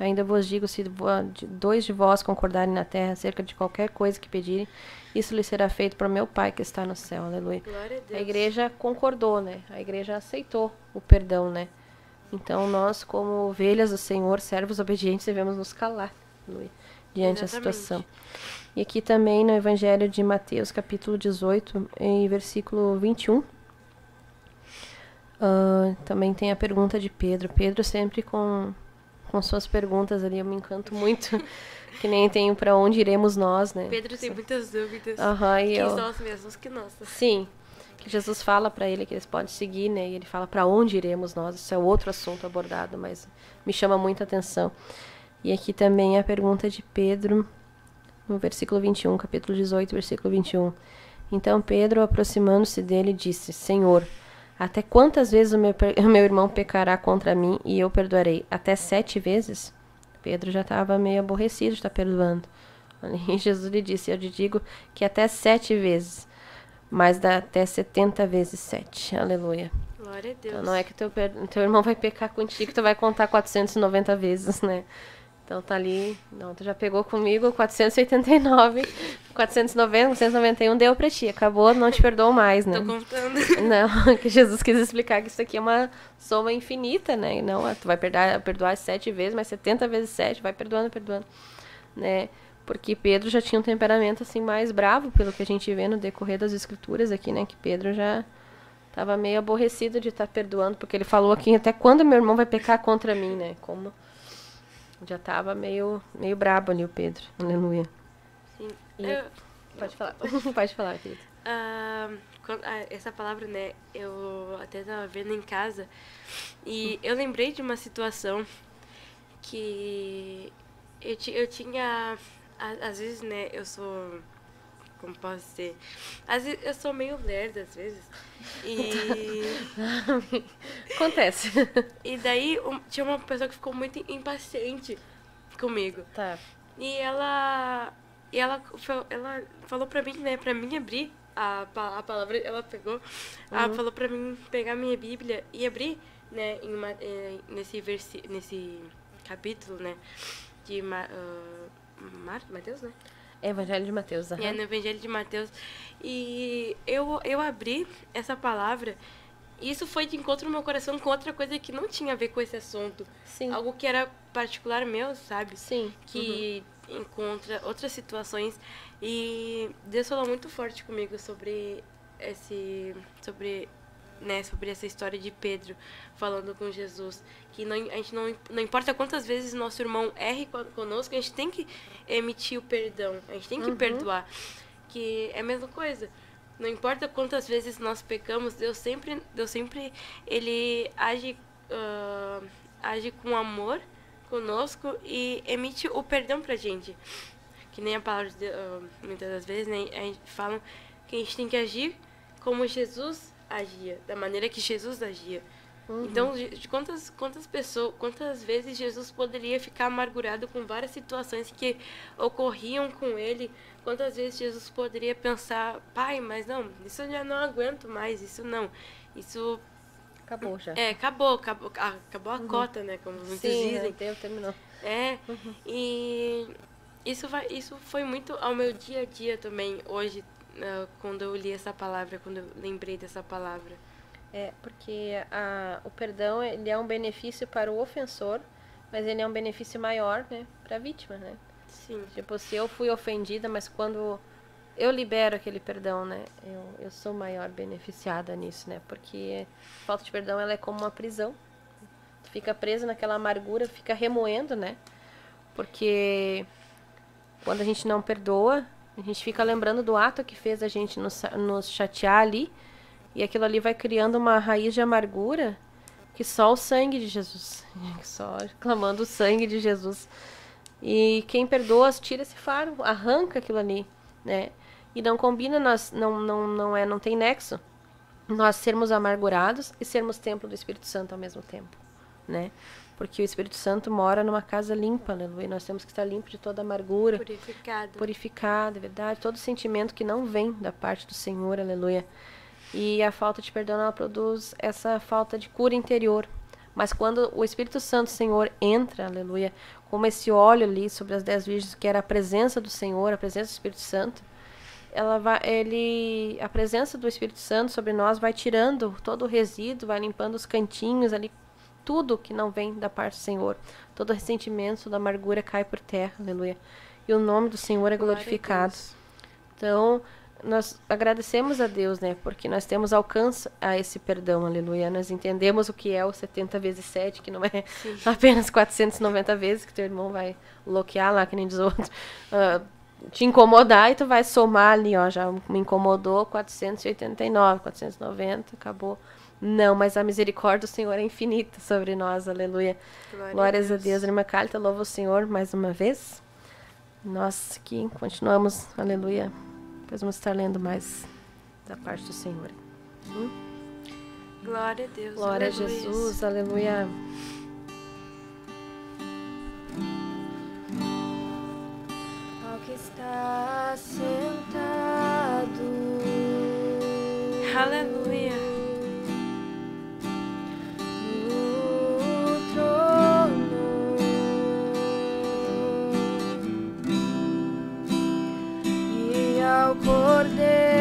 Ainda vos digo, se dois de vós concordarem na terra acerca de qualquer coisa que pedirem, isso lhe será feito para meu Pai que está no céu. Aleluia. A, a, igreja concordou, né? A igreja aceitou o perdão, né? Então nós, como ovelhas do Senhor, servos obedientes, devemos nos calar aleluia, diante da situação. E aqui também no Evangelho de Mateus, capítulo 18, em versículo 21. Uh, ah, também tem a pergunta de Pedro. Pedro sempre com, com suas perguntas ali, eu me encanto muito. Que nem tem para onde iremos nós, né? Pedro tem muitas dúvidas. Uhum, e que eu... nós mesmos que nós. Sim. Que Jesus fala para ele que eles podem seguir, né? E ele fala para onde iremos nós. Isso é outro assunto abordado, mas me chama muita atenção. E aqui também a pergunta de Pedro, no versículo 21, capítulo 18, versículo 21. Então Pedro, aproximando-se dele, disse: Senhor, até quantas vezes o meu, o meu irmão pecará contra mim e eu perdoarei? Até sete vezes? Pedro já estava meio aborrecido de estar perdoando. E Jesus lhe disse: Eu te digo que até sete vezes, mas dá até setenta vezes sete. Aleluia. Glória a Deus. Então não é que teu, teu irmão vai pecar contigo, tu vai contar 490 vezes, né? Então tá ali, não, tu já pegou comigo 489, 490, 491 deu pra ti, acabou, não te perdoou mais, né? Tô contando. Não, que Jesus quis explicar que isso aqui é uma soma infinita, né? Não, tu vai perdoar, perdoar sete vezes, mas 70 vezes sete, vai perdoando, perdoando, né? Porque Pedro já tinha um temperamento assim mais bravo, pelo que a gente vê no decorrer das escrituras aqui, né? Que Pedro já estava meio aborrecido de estar tá perdoando, porque ele falou aqui até quando meu irmão vai pecar contra mim, né? Como já tava meio, meio brabo ali o Pedro. Aleluia. Sim. E... Eu... Pode falar. Pode falar, querido. Uh, quando, uh, essa palavra, né, eu até tava vendo em casa e eu lembrei de uma situação que eu, eu tinha, às vezes, né, eu sou como posso dizer? Às vezes eu sou meio lerda, às vezes. E. Acontece. E daí um, tinha uma pessoa que ficou muito impaciente comigo. Tá. E ela. E ela, ela falou pra mim, né, pra mim abrir a, a palavra, ela pegou, uhum. ela falou pra mim pegar minha Bíblia e abrir, né, em uma, eh, nesse, versi, nesse capítulo, né, de uh, Mateus, né? Evangelho de Mateus, uhum. É, no Evangelho de Mateus. E eu, eu abri essa palavra e isso foi de encontro no meu coração com outra coisa que não tinha a ver com esse assunto. Sim. Algo que era particular meu, sabe? Sim. Que uhum. encontra outras situações. E Deus falou muito forte comigo sobre esse. sobre né, sobre essa história de Pedro falando com Jesus, que não, a gente não, não importa quantas vezes nosso irmão erre conosco, a gente tem que emitir o perdão, a gente tem que uhum. perdoar, que é a mesma coisa. Não importa quantas vezes nós pecamos, Deus sempre, Deus sempre ele age, uh, age com amor conosco e emite o perdão pra gente. Que nem a palavra de, uh, muitas das vezes, né, a gente fala que a gente tem que agir como Jesus agia, da maneira que Jesus agia. Uhum. Então, de, quantas, quantas pessoas, quantas vezes Jesus poderia ficar amargurado com várias situações que ocorriam com ele? Quantas vezes Jesus poderia pensar, pai, mas não, isso eu já não aguento mais, isso não, isso acabou já. É, acabou, acabou, acabou a uhum. cota, né, como muitos Sim, dizem. Sim, terminou. É, uhum. e isso, vai, isso foi muito ao meu dia a dia também hoje quando eu li essa palavra, quando eu lembrei dessa palavra. É, porque a, o perdão ele é um benefício para o ofensor, mas ele é um benefício maior, né, para a vítima, né? Sim. Tipo, se eu fui ofendida, mas quando eu libero aquele perdão, né? Eu, eu sou maior beneficiada nisso, né? Porque falta de perdão ela é como uma prisão. Tu fica preso naquela amargura, fica remoendo, né? Porque quando a gente não perdoa, a gente fica lembrando do ato que fez a gente nos, nos chatear ali. E aquilo ali vai criando uma raiz de amargura que só o sangue de Jesus, só clamando o sangue de Jesus. E quem perdoa, tira esse faro, arranca aquilo ali, né? E não combina, nós, não, não, não, é, não tem nexo nós sermos amargurados e sermos templo do Espírito Santo ao mesmo tempo, né? Porque o Espírito Santo mora numa casa limpa, aleluia. Nós temos que estar limpos de toda amargura. Purificado. Purificado, é verdade. Todo sentimento que não vem da parte do Senhor, aleluia. E a falta de perdão, ela produz essa falta de cura interior. Mas quando o Espírito Santo, Senhor, entra, aleluia, como esse óleo ali sobre as dez virgens, que era a presença do Senhor, a presença do Espírito Santo, ela vai, ele, a presença do Espírito Santo sobre nós vai tirando todo o resíduo, vai limpando os cantinhos ali, tudo que não vem da parte do Senhor. Todo ressentimento, toda amargura cai por terra, aleluia. E o nome do Senhor é glorificado. Então, nós agradecemos a Deus, né? Porque nós temos alcance a esse perdão, aleluia. Nós entendemos o que é o 70 vezes 7, que não é Sim. apenas 490 vezes, que teu irmão vai bloquear lá, que nem diz outro. Uh, te incomodar e tu vai somar ali, ó, já me incomodou 489, 490, acabou. Não, mas a misericórdia do Senhor é infinita sobre nós, aleluia. Glória Glórias a Deus. a Deus. Irmã Cálita, louva o Senhor mais uma vez. Nós aqui continuamos, aleluia, depois vamos estar lendo mais da parte do Senhor. Hum? Glória a Deus. Glória a Jesus. Aleluia. Ao que está sentado. Aleluia. Cordeiro,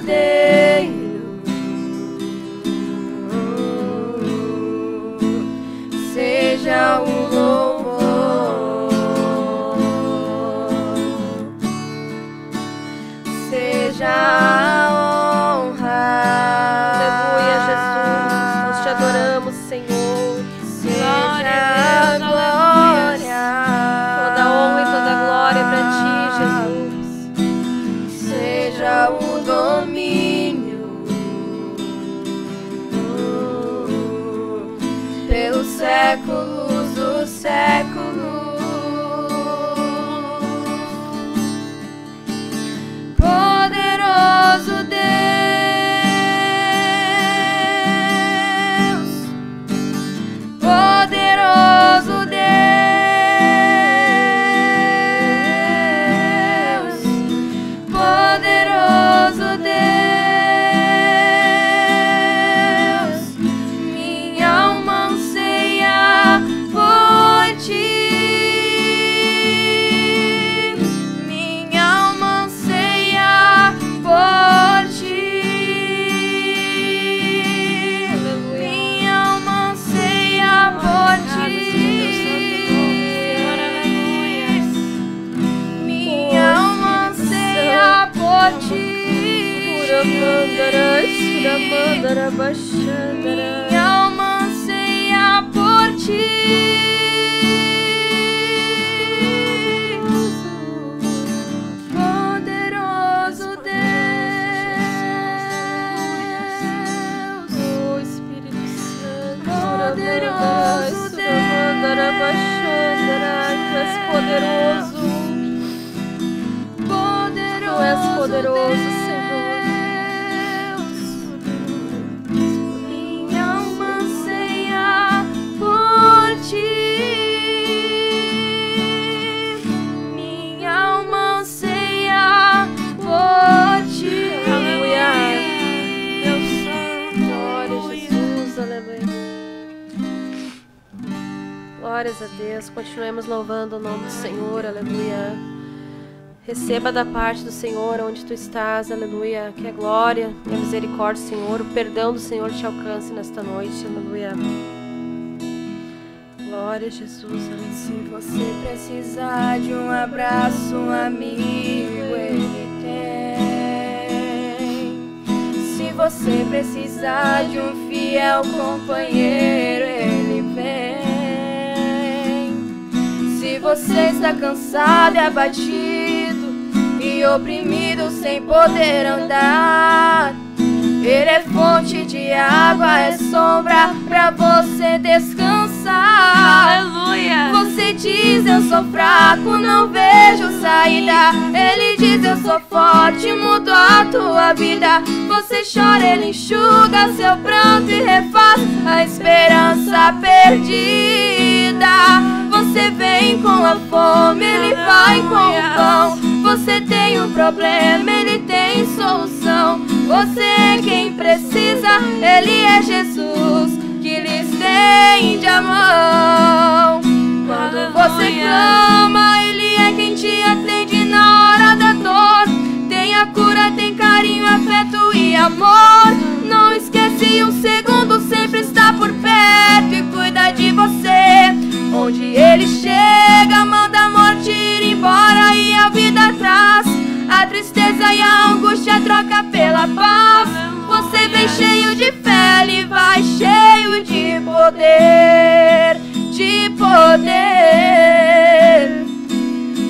ti. Glórias a Deus, continuemos louvando o nome do Senhor, aleluia. Receba da parte do Senhor onde tu estás, aleluia. Que a glória e a misericórdia do Senhor, o perdão do Senhor te alcance nesta noite, aleluia. Glória a Jesus, aleluia. Se você precisar de um abraço, um amigo, ele tem. Se você precisar de um fiel companheiro, você está cansado e abatido e oprimido sem poder andar, ele é fonte de água, é sombra pra você descansar. Aleluia. Você diz eu sou fraco, não vejo saída. Ele diz eu sou forte, mudo a tua vida. Você chora, ele enxuga seu pranto e refaz a esperança perdida. Você vem com a fome, ele vai com o pão. Você tem um problema, ele tem solução. Você é quem precisa, ele é Jesus que lhe estende a mão. Quando você clama, ele é quem te atende na hora da dor. Tem a cura, tem carinho, afeto e amor. Não esquece um segundo, sempre está por perto e cuida de você. Onde ele chega, manda a morte ir embora e a vida traz. A tristeza e a angústia troca pela paz. Você vem cheio de fé, ele vai cheio de poder, de poder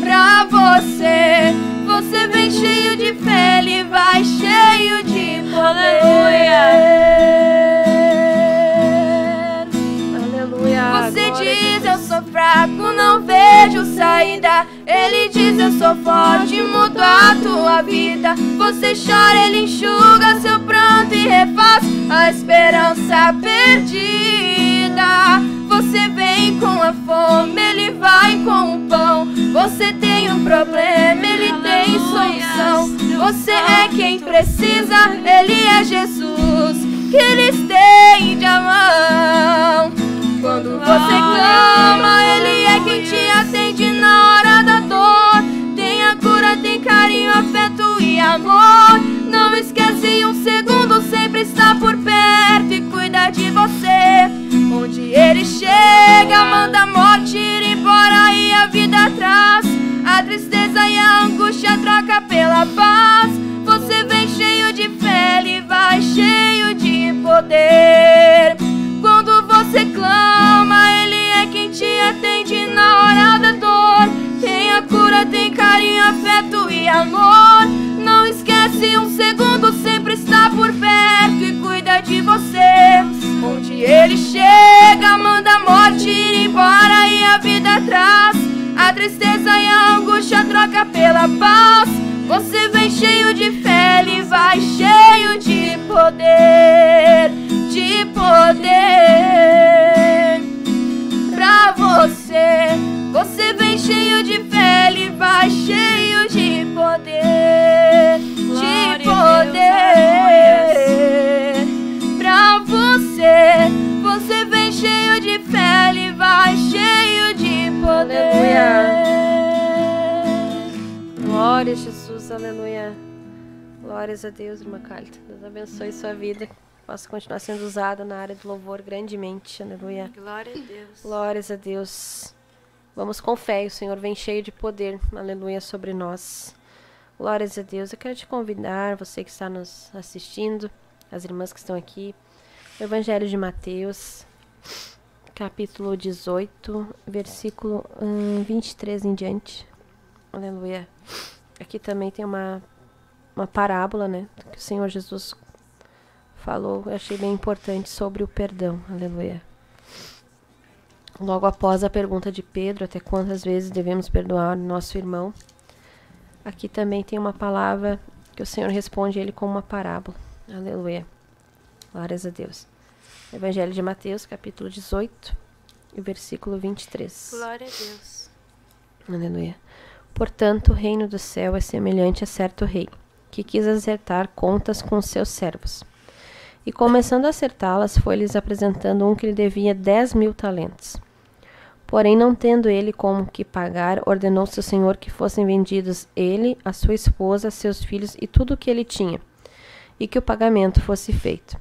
pra você. Você vem cheio de fé, ele vai cheio de poder. Aleluia. Você glória a diz sou fraco, não vejo saída. Ele diz eu sou forte, mudo a tua vida. Você chora, ele enxuga seu pranto e refaz a esperança perdida. Você vem com a fome, ele vai com o pão. Você tem um problema, ele tem solução. Você é quem precisa, ele é Jesus que lhe estende a mão. Quando você clama, Ele é quem te atende na hora da dor. Tem a cura, tem carinho, afeto e amor. Não esquece um segundo, sempre está por perto e cuida de você. Onde Ele chega, manda a morte ir embora e a vida traz. A tristeza e a angústia troca pela paz. Você vem cheio de afeto e amor. Não esquece um segundo, sempre está por perto e cuida de você. Onde Ele chega, manda a morte ir embora e a vida traz. A tristeza e a angústia troca pela paz. Você vem cheio de fé, Ele vai cheio de poder, de poder pra você. Você vem cheio de fé, ele vai cheio Glórias a Deus, irmã Cálita. Deus abençoe sua vida. Possa continuar sendo usada na área do louvor grandemente, aleluia. Glória a Deus. Glórias a Deus. Vamos com fé, o Senhor vem cheio de poder, aleluia, sobre nós. Glórias a Deus. Eu quero te convidar, você que está nos assistindo, as irmãs que estão aqui. Evangelho de Mateus, capítulo 18, versículo hum, 23 em diante. Aleluia. Aqui também tem uma, uma parábola, né? Que o Senhor Jesus falou, eu achei bem importante sobre o perdão. Aleluia. Logo após a pergunta de Pedro, até quantas vezes devemos perdoar nosso irmão? Aqui também tem uma palavra que o Senhor responde ele com uma parábola. Aleluia. Glórias a Deus. Evangelho de Mateus, capítulo 18, e versículo 23. Glória a Deus. Aleluia. Portanto, o reino do céu é semelhante a certo rei, que quis acertar contas com seus servos. E começando a acertá-las, foi-lhes apresentando um que lhe devia dez mil talentos. Porém, não tendo ele como que pagar, ordenou seu senhor que fossem vendidos ele, a sua esposa, seus filhos e tudo o que ele tinha, e que o pagamento fosse feito.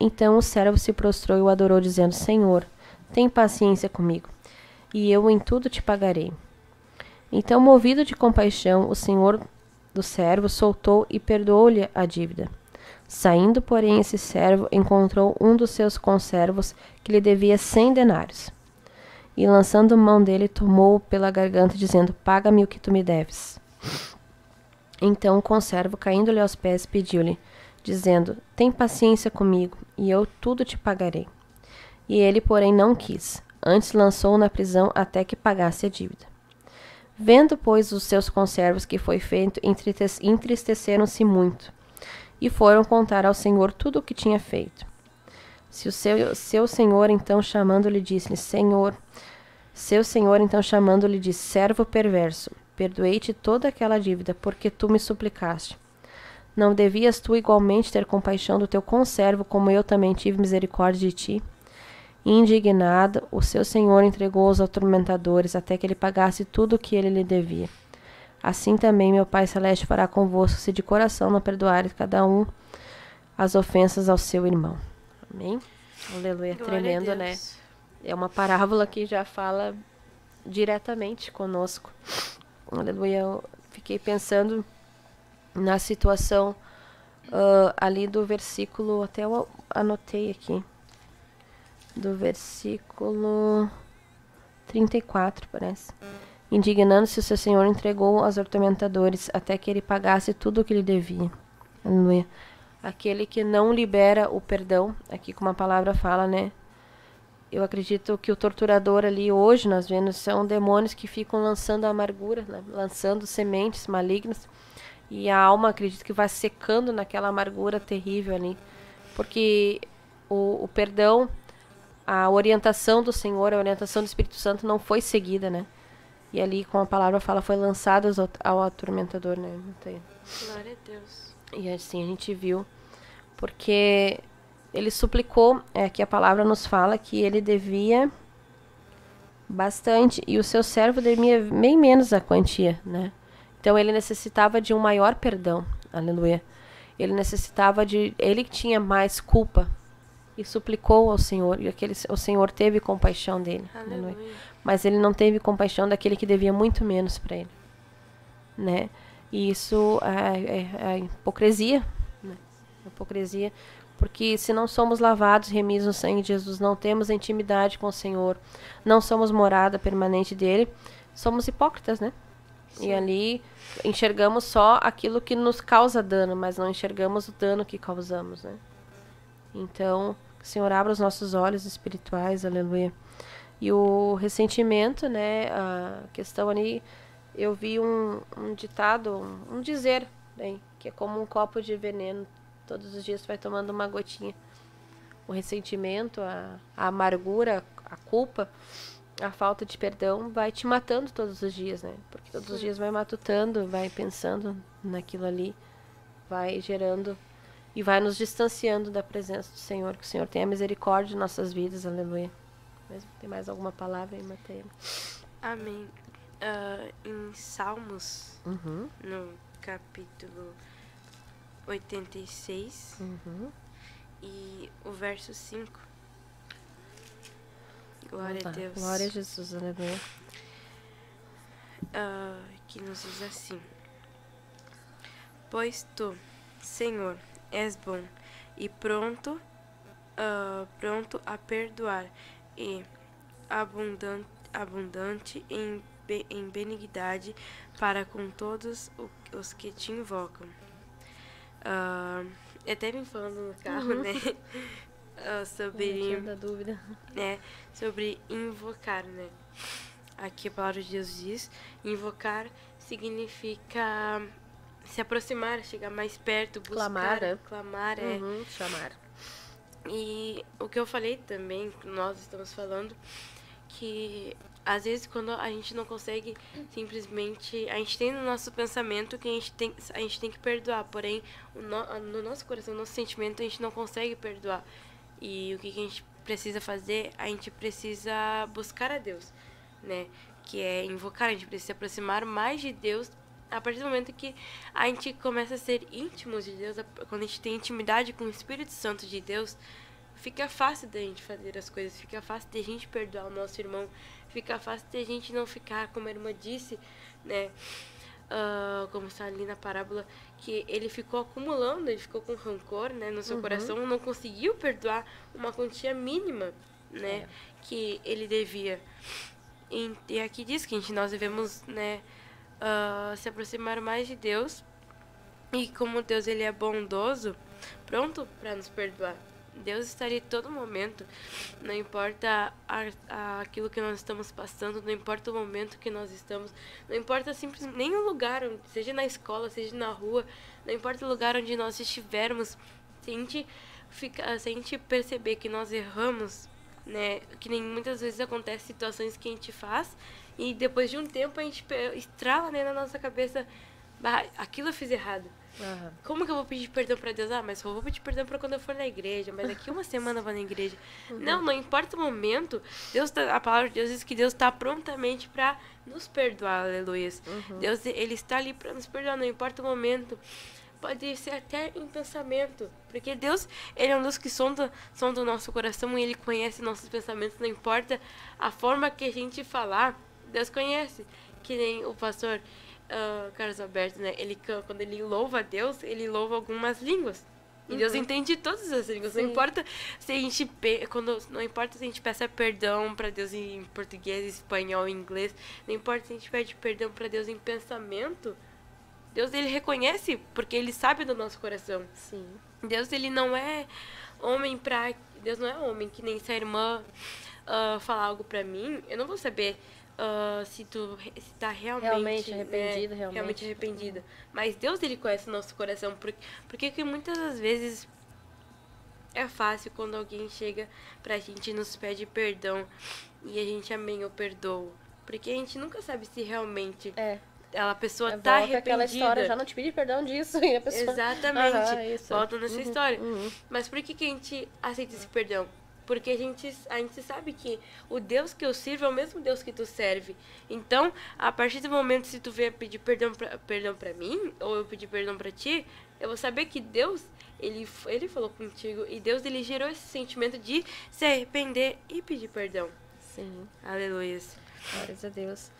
Então o servo se prostrou e o adorou, dizendo: Senhor, tem paciência comigo, e eu em tudo te pagarei. Então, movido de compaixão, o senhor do servo soltou e perdoou-lhe a dívida. Saindo, porém, esse servo encontrou um dos seus conservos que lhe devia cem denários. E lançando mão dele, tomou-o pela garganta, dizendo: Paga-me o que tu me deves. Então o conservo, caindo-lhe aos pés, pediu-lhe: dizendo: Tem paciência comigo, e eu tudo te pagarei. E ele, porém, não quis, antes lançou-o na prisão até que pagasse a dívida. Vendo, pois, os seus conservos que foi feito, entristeceram-se muito, e foram contar ao Senhor tudo o que tinha feito. Se o seu, seu senhor, então, chamando-lhe, disse-lhe: Senhor, seu senhor, então, chamando-lhe, disse: Servo perverso, perdoei-te toda aquela dívida, porque tu me suplicaste. Não devias tu igualmente ter compaixão do teu conservo, como eu também tive misericórdia de ti? Indignado, o seu senhor entregou aos atormentadores até que ele pagasse tudo o que ele lhe devia. Assim também meu Pai Celeste fará convosco, se de coração não perdoares cada um as ofensas ao seu irmão. Amém? Aleluia. Glória Tremendo, né? É uma parábola que já fala diretamente conosco. Aleluia. Eu fiquei pensando na situação uh, ali do versículo, até eu anotei aqui, do versículo 34, parece. Indignando-se, o seu senhor entregou aos atormentadores até que ele pagasse tudo o que lhe devia. Aleluia. Aquele que não libera o perdão, aqui como a palavra fala, né? Eu acredito que o torturador ali hoje, nós vemos, são demônios que ficam lançando amargura, né? lançando sementes malignas e a alma, acredito que vai secando naquela amargura terrível ali. Porque o, o perdão, a orientação do Senhor, a orientação do Espírito Santo não foi seguida, né? E ali, como a palavra fala, foi lançado ao, atormentador, né? Glória a Deus. E assim a gente viu. Porque ele suplicou, é que a palavra nos fala que ele devia bastante. E o seu servo devia bem menos a quantia, né? Então ele necessitava de um maior perdão. Aleluia. Ele necessitava de. Ele tinha mais culpa. E suplicou ao Senhor. E aquele, o Senhor teve compaixão dele. Aleluia. Aleluia. Mas ele não teve compaixão daquele que devia muito menos para ele. Né? E isso é, é, é hipocrisia. Né? Hipocrisia. Porque se não somos lavados, remidos no sangue de Jesus, não temos intimidade com o Senhor, não somos morada permanente dele, somos hipócritas, né? Sim. E ali enxergamos só aquilo que nos causa dano, mas não enxergamos o dano que causamos, né? Então, o Senhor abra os nossos olhos espirituais, aleluia. E o ressentimento, né? A questão ali, eu vi um, um ditado, um, um dizer, né, que é como um copo de veneno. Todos os dias tu vai tomando uma gotinha. O ressentimento, a, a amargura, a culpa, a falta de perdão vai te matando todos os dias, né? Porque todos Sim. os dias vai matutando, vai pensando naquilo ali, vai gerando e vai nos distanciando da presença do Senhor. Que o Senhor tenha misericórdia de nossas vidas, aleluia. Mas tem mais alguma palavra aí, Mateus? Amém. Uh, em Salmos, uhum. no capítulo 86, uhum. e o verso 5 Glória a Deus. Glória a Jesus, aleluia. Uh, que nos diz assim: Pois tu, Senhor, és bom e pronto, uh, pronto a perdoar e abundante, abundante em, em benignidade para com todos os que te invocam. Uh, até me falando no carro, uhum. né? Uh, sobre. Da dúvida. Né, sobre invocar, né? Aqui a palavra de Deus diz: invocar significa se aproximar, chegar mais perto, buscar. Clamar, né? Clamar, é. Uhum, chamar. E o que eu falei também, nós estamos falando, que às vezes quando a gente não consegue simplesmente a gente tem no nosso pensamento que a gente tem a gente tem que perdoar porém no, no nosso coração no nosso sentimento a gente não consegue perdoar e o que, que a gente precisa fazer a gente precisa buscar a Deus né que é invocar a gente precisa se aproximar mais de Deus a partir do momento que a gente começa a ser íntimos de Deus quando a gente tem intimidade com o Espírito Santo de Deus fica fácil da gente fazer as coisas, fica fácil de a gente perdoar o nosso irmão, fica fácil de a gente não ficar, como a irmã disse, né? Uh, como está ali na parábola, que ele ficou acumulando, ele ficou com rancor né, no seu uhum. coração, não conseguiu perdoar uma quantia mínima né, é. que ele devia. E, e, aqui diz que a gente, nós devemos né, uh, se aproximar mais de Deus, e como Deus ele é bondoso, pronto para nos perdoar. Deus estaria em todo momento, não importa a, a, aquilo que nós estamos passando, não importa o momento que nós estamos, não importa simplesmente o lugar, seja na escola, seja na rua, não importa o lugar onde nós estivermos, se a gente, fica, perceber que nós erramos, né, que nem muitas vezes acontece situações que a gente faz e depois de um tempo a gente estrala né, na nossa cabeça, aquilo eu fiz errado Uhum. Como que eu vou pedir perdão para Deus? Ah, mas eu vou pedir perdão para quando eu for na igreja, mas daqui uma semana eu vou na igreja. Uhum. Não, não importa o momento. Deus tá, a palavra de Deus diz que Deus está prontamente para nos perdoar, aleluia. Uhum. Deus ele está ali para nos perdoar, não importa o momento. Pode ser até em pensamento, porque Deus, ele é um Deus que sonda, sonda o nosso coração e ele conhece nossos pensamentos, não importa a forma que a gente falar, Deus conhece. Que nem o pastor uh, Carlos Alberto, né? Ele, quando ele louva a Deus, ele louva algumas línguas. E uhum. Deus entende todas as línguas. Sim. Não importa se a gente quando não importa se a gente peça perdão para Deus em português, espanhol, inglês, não importa se a gente pede perdão para Deus em pensamento. Deus ele reconhece porque ele sabe do nosso coração. Sim. Deus ele não é homem para Deus não é homem que nem se a irmã uh, falar algo para mim, eu não vou saber uh, se tu está realmente, realmente arrependida, né, realmente. realmente arrependida. Mas Deus ele conhece o nosso coração, porque porque que muitas das vezes é fácil quando alguém chega pra gente e nos pede perdão e a gente amém ou perdoa. Porque a gente nunca sabe se realmente é. a pessoa é, tá arrependida. aquela história, já não te pedi perdão disso. E a pessoa... Exatamente. Volta nessa uhum, história. Uhum. Mas por que, que a gente aceita esse perdão? Porque a gente, a gente sabe que o Deus que eu sirvo é o mesmo Deus que tu serve. Então, a partir do momento se tu vier pedir perdão pra, perdão pra mim, ou eu pedir perdão pra ti, eu vou saber que Deus, ele, ele falou contigo. E Deus, ele gerou esse sentimento de se arrepender e pedir perdão. Sim. Aleluia. Glórias a Deus.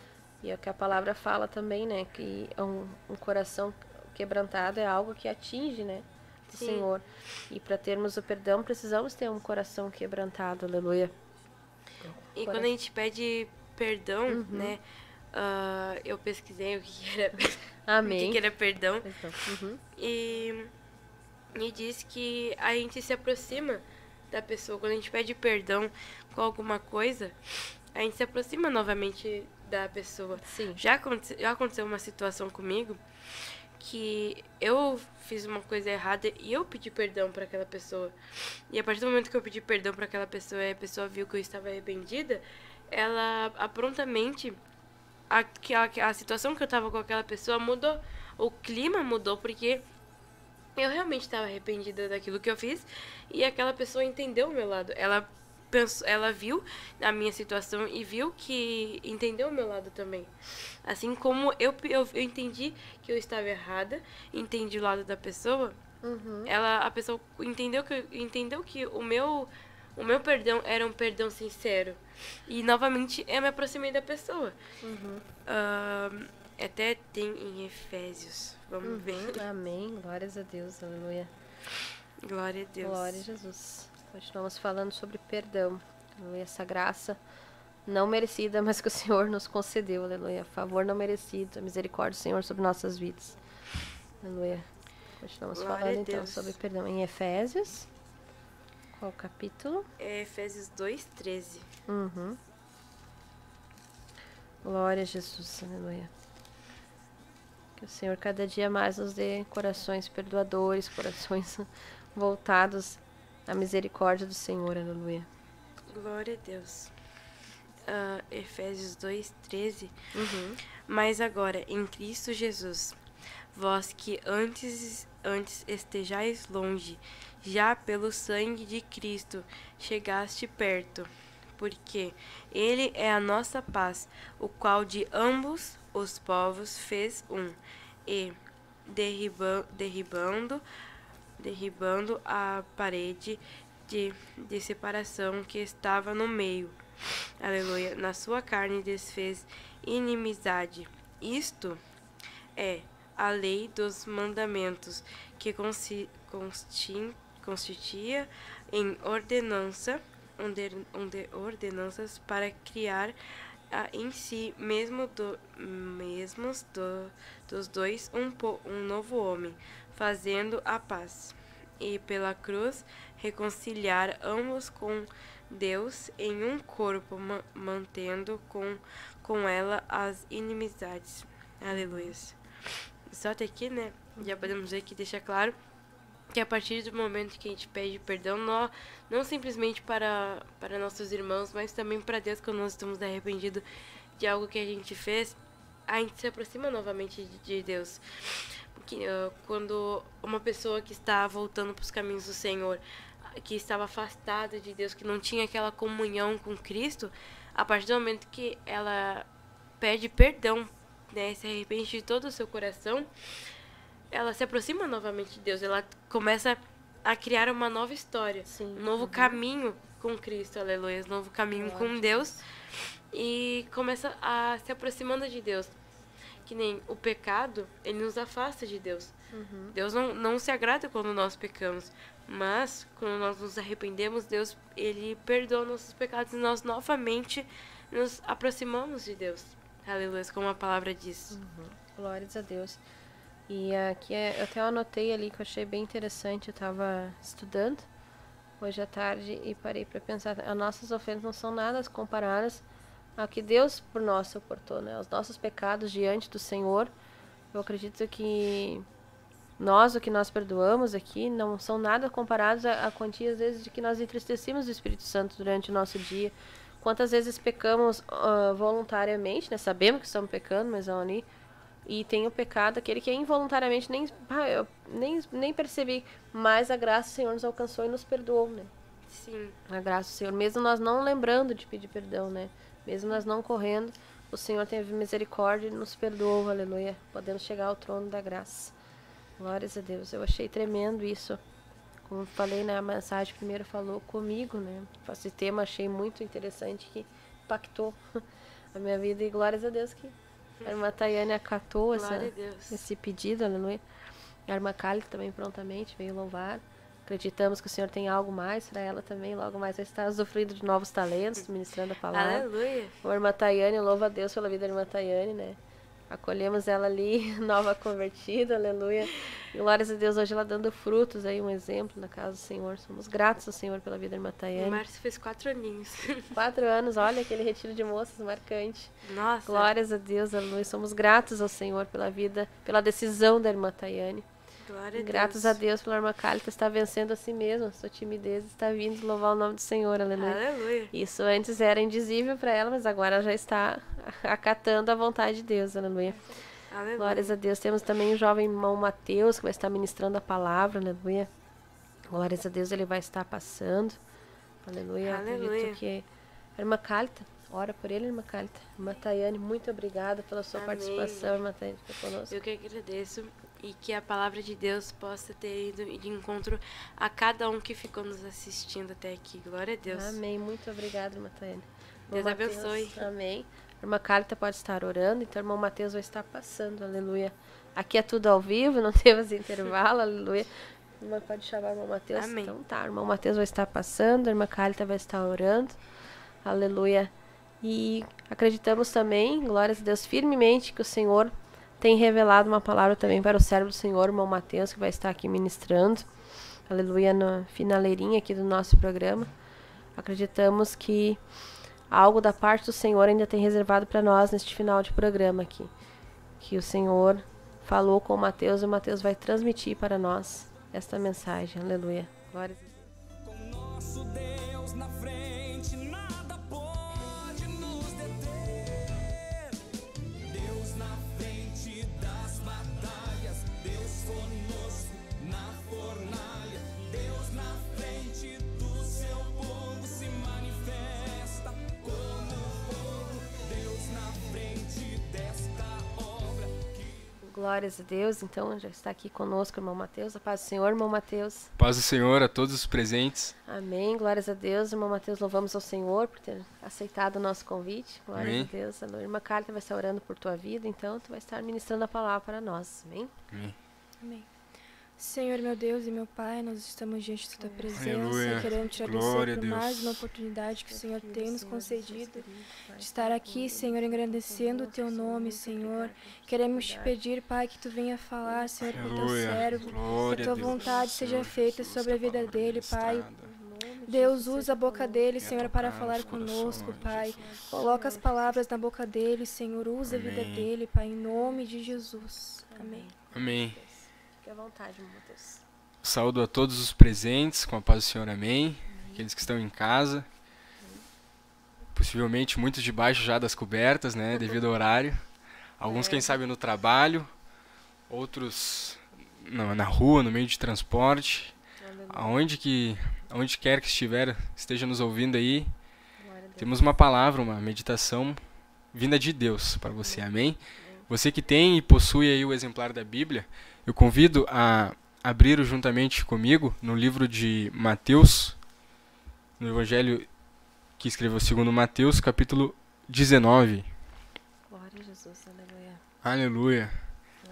E é o que a palavra fala também, né? Que um, um coração quebrantado é algo que atinge, né? Sim. Senhor. E para termos o perdão, precisamos ter um coração quebrantado, aleluia. E quando a gente pede perdão, uhum. né? Uh, eu pesquisei o que era, Amém. o que era perdão. Uhum. E, e diz que a gente se aproxima da pessoa. Quando a gente pede perdão com alguma coisa, a gente se aproxima novamente da pessoa. Sim. Já, aconte, já aconteceu uma situação comigo que eu fiz uma coisa errada e eu pedi perdão para aquela pessoa. E a partir do momento que eu pedi perdão para aquela pessoa e a pessoa viu que eu estava arrependida, ela prontamente a, a, a situação que eu estava com aquela pessoa mudou, o clima mudou porque eu realmente estava arrependida daquilo que eu fiz e aquela pessoa entendeu o meu lado. Ela pensou, ela viu a minha situação e viu que entendeu o meu lado também. Assim como eu, eu, eu entendi que eu estava errada, entendi o lado da pessoa, uhum. ela a pessoa entendeu que entendeu que o meu o meu perdão era um perdão sincero. E novamente eu me aproximei da pessoa. Uhum. Uh, até tem em Efésios. Vamos uhum. ver. Amém. Glórias a Deus. Aleluia. Glória a Deus. Glória a Jesus. Continuamos falando sobre perdão. Aleluia. Essa graça não merecida, mas que o Senhor nos concedeu. Aleluia. Favor não merecido. A misericórdia do Senhor sobre nossas vidas. Aleluia. Continuamos Glória falando então sobre perdão em Efésios. Qual capítulo? É Efésios 2, 13. Uhum. Glória a Jesus, aleluia. Que o Senhor cada dia mais nos dê corações perdoadores, corações voltados à misericórdia do Senhor, aleluia. Glória a Deus. Ah, Efésios 2, 13. Uhum. Mas agora, em Cristo Jesus, vós que antes, antes estejais longe, já pelo sangue de Cristo chegaste perto, porque Ele é a nossa paz, o qual de ambos os povos fez um, e derriba, derribando, derribando a parede de, de separação que estava no meio. Aleluia. Na sua carne desfez inimizade. Isto é a lei dos mandamentos que consi- consti- constituía em ordenança, ordenanças para criar ah, em si mesmo do, mesmos do, dos dois um, um novo homem, fazendo a paz, e pela cruz reconciliar ambos com Deus em um corpo, ma- mantendo com, com ela as inimizades. Aleluia. Só até aqui, né? Já podemos ver que deixa claro que a partir do momento que a gente pede perdão, não, não simplesmente para, para nossos irmãos, mas também para Deus, quando nós estamos arrependidos de algo que a gente fez, a gente se aproxima novamente de, de Deus. Que, ah, quando uma pessoa que está voltando para os caminhos do Senhor, que estava afastada de Deus, que não tinha aquela comunhão com Cristo, a partir do momento que ela pede perdão, né, se arrepende de todo o seu coração, ela se aproxima novamente de Deus, ela começa a criar uma nova história, Sim. um novo caminho com Cristo, aleluia, um novo caminho Glória com Deus e começa a se aproximando de Deus. Que nem o pecado, ele nos afasta de Deus. Uhum. Deus não, não se agrada quando nós pecamos, mas quando nós nos arrependemos, Deus ele perdoa nossos pecados e nós novamente nos aproximamos de Deus. Aleluia, como a palavra diz. Glórias a Deus. E aqui é- eu até anotei ali que eu achei bem interessante. Eu estava estudando hoje à tarde e parei para pensar. As nossas ofensas não são nada comparadas ao que Deus por nós suportou, né? Os nossos pecados diante do Senhor. Eu acredito que nós, o que nós perdoamos aqui, não são nada comparados à, quantia, às vezes, de que nós entristecemos o Espírito Santo durante o nosso dia. Quantas vezes pecamos ah, voluntariamente, né? Sabemos que estamos pecando, mas ali. E tem o pecado, aquele que é involuntariamente nem, ah, eu nem, nem percebi, mas a graça do Senhor nos alcançou e nos perdoou, né? Sim, A graça do Senhor, mesmo nós não lembrando de pedir perdão, né? Mesmo nós não correndo, o Senhor teve misericórdia e nos perdoou, aleluia. Podemos chegar ao trono da graça. Glórias a Deus. Eu achei tremendo isso. Como falei na mensagem, primeiro falou comigo, né? Esse tema achei muito interessante que impactou a minha vida e glórias a Deus que a irmã Tayane acatou essa, esse pedido, aleluia. A irmã Kali também prontamente veio louvar. Acreditamos que o Senhor tem algo mais para ela também. Logo mais vai estar usufruindo de novos talentos, ministrando a palavra. Aleluia. A irmã Tayane, louva a Deus pela vida da irmã Tayane, né? Acolhemos ela ali, nova convertida, aleluia. Glórias a Deus, hoje ela dando frutos aí, um exemplo na casa do Senhor. Somos gratos ao Senhor pela vida da irmã O Tayane. Márcio fez quatro aninhos. Quatro anos, olha aquele retiro de moças marcante. Nossa. Glórias a Deus, aleluia. Somos gratos ao Senhor pela vida, pela decisão da irmã Tayane. Glória a Gratos Deus. a Deus pela irmã Cálita estar vencendo a si mesma, sua timidez está vindo louvar o nome do Senhor, aleluia. Aleluia. Isso antes era indizível para ela, mas agora ela já está acatando a vontade de Deus, aleluia. Aleluia. Glórias a Deus. Temos também o jovem irmão Mateus, que vai estar ministrando a palavra, aleluia. Glórias a Deus, ele vai estar passando. Aleluia. Aleluia. Acredito que a irmã Cálita, ora por ele, irmã Cálita. Irmã Tayane, muito obrigada pela sua Amém. participação, irmã Tayane, conosco. Eu que agradeço e que a palavra de Deus possa ter ido de encontro a cada um que ficou nos assistindo até aqui. Glória a Deus. Amém. Muito obrigada, irmã Tayane. Deus Mateus, abençoe. Amém. A irmã Cálita pode estar orando, então o irmão Mateus vai estar passando, aleluia. Aqui é tudo ao vivo, não temos intervalo, aleluia. Irmã, pode chamar o irmão Mateus? Amém. Então tá, o irmão Mateus vai estar passando, a irmã Cálita vai estar orando. Aleluia. E acreditamos também, glórias a Deus, firmemente que o Senhor tem revelado uma palavra também para o servo do Senhor, irmão Mateus, que vai estar aqui ministrando. Aleluia, na finaleirinha aqui do nosso programa. Acreditamos que algo da parte do Senhor ainda tem reservado para nós neste final de programa aqui. Que o Senhor falou com o Mateus e o Mateus vai transmitir para nós esta mensagem. Aleluia. Glórias a Deus. Glórias a Deus, então já está aqui conosco, irmão Mateus. A paz do Senhor, irmão Mateus. Paz do Senhor a todos os presentes. Amém. Glórias a Deus, irmão Mateus. Louvamos ao Senhor por ter aceitado o nosso convite. Glórias Amém. a Deus. A irmã Carta vai estar orando por tua vida, então tu vai estar ministrando a palavra para nós. Amém. Amém. Amém. Senhor, meu Deus e meu Pai, nós estamos diante da tua presença. Aleluia. Queremos te agradecer por mais uma oportunidade que o Senhor tem nos concedido de estar aqui, Senhor, engrandecendo o teu nome, Senhor. Queremos te pedir, Pai, que tu venha falar, Senhor, com o teu servo. Que a tua vontade seja feita sobre a vida dele, Pai. Deus usa a boca dele, Senhor, para falar conosco, Pai. Coloca as palavras na boca dele, Senhor. Usa a vida dele, Pai, em nome de Jesus. Amém. Amém. Fique à vontade, meu Deus. Saúdo a todos os presentes, com a paz do Senhor, amém. amém. Aqueles que estão em casa. Amém. Possivelmente muitos debaixo já das cobertas, né, devido ao horário. Alguns, é. quem sabe, no trabalho. Outros na, na rua, no meio de transporte. Aonde que, aonde quer que estiver, esteja nos ouvindo aí. Temos uma palavra, uma meditação vinda de Deus para você, amém? Você que tem e possui aí o exemplar da Bíblia, eu convido a abrir juntamente comigo no livro de Mateus, no Evangelho que escreveu segundo Mateus, capítulo 19. Glória a Jesus, aleluia. Aleluia.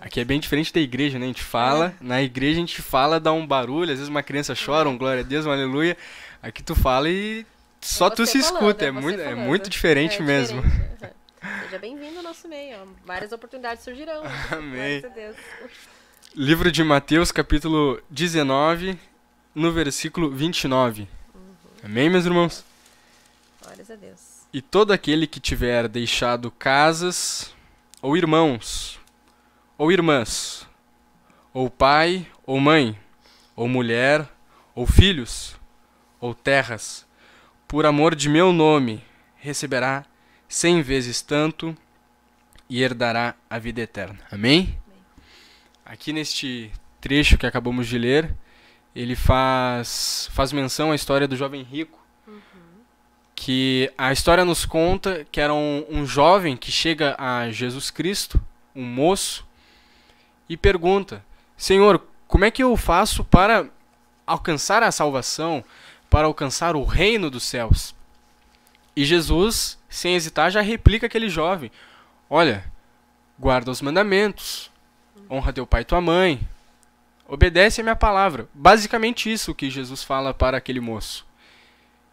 Aqui é bem diferente da igreja, né? A gente fala, é. na igreja a gente fala, dá um barulho, às vezes uma criança chora, um glória a Deus, um aleluia. Aqui tu fala e só é tu se falando, escuta, é, é muito, é muito diferente é mesmo. Diferente. Seja bem-vindo ao nosso meio, várias oportunidades surgirão. Amém. A Deus. Livro de Mateus, capítulo 19, no versículo 29. Uhum. Amém, meus irmãos? Glórias a Deus. E todo aquele que tiver deixado casas, ou irmãos, ou irmãs, ou pai, ou mãe, ou mulher, ou filhos, ou terras, por amor de meu nome, receberá cem vezes tanto e herdará a vida eterna. Amém? Aqui neste trecho que acabamos de ler, ele faz, faz menção à história do jovem rico. Uhum. Que a história nos conta que era um, um jovem que chega a Jesus Cristo, um moço, e pergunta: Senhor, como é que eu faço para alcançar a salvação, para alcançar o reino dos céus? E Jesus, sem hesitar, já replica aquele jovem: Olha, guarda os mandamentos, honra teu pai e tua mãe, obedece a minha palavra. Basicamente isso que Jesus fala para aquele moço.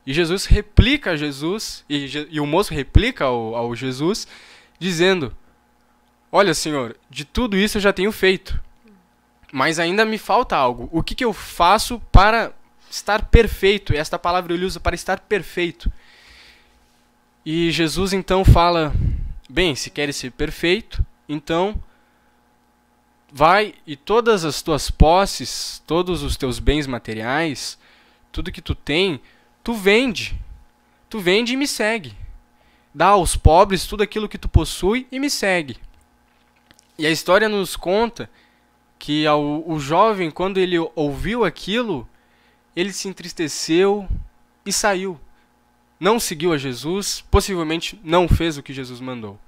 E Jesus replica Jesus, e, e o moço replica ao, ao Jesus, dizendo: Olha, Senhor, de tudo isso eu já tenho feito, mas ainda me falta algo. O que, que eu faço para estar perfeito? Esta palavra ele usa para estar perfeito. E Jesus então fala: Bem, se queres ser perfeito, então vai e todas as tuas posses, todos os teus bens materiais, tudo que tu tem, tu vende. Tu vende e me segue. Dá aos pobres tudo aquilo que tu possui e me segue. E a história nos conta que ao, o jovem, quando ele ouviu aquilo, ele se entristeceu e saiu. Não seguiu a Jesus, possivelmente não fez o que Jesus mandou.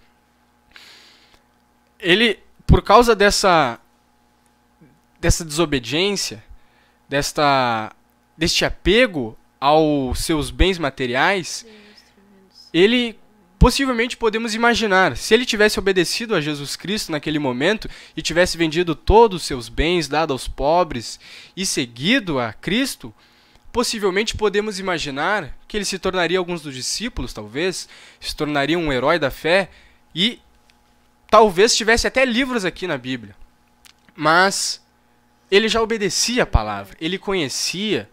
Ele por causa dessa dessa desobediência, desta deste apego aos seus bens materiais, ele possivelmente podemos imaginar, se ele tivesse obedecido a Jesus Cristo naquele momento e tivesse vendido todos os seus bens, dado aos pobres e seguido a Cristo, possivelmente podemos imaginar que ele se tornaria alguns dos discípulos, talvez, se tornaria um herói da fé e talvez tivesse até livros aqui na Bíblia. Mas ele já obedecia a palavra, ele conhecia,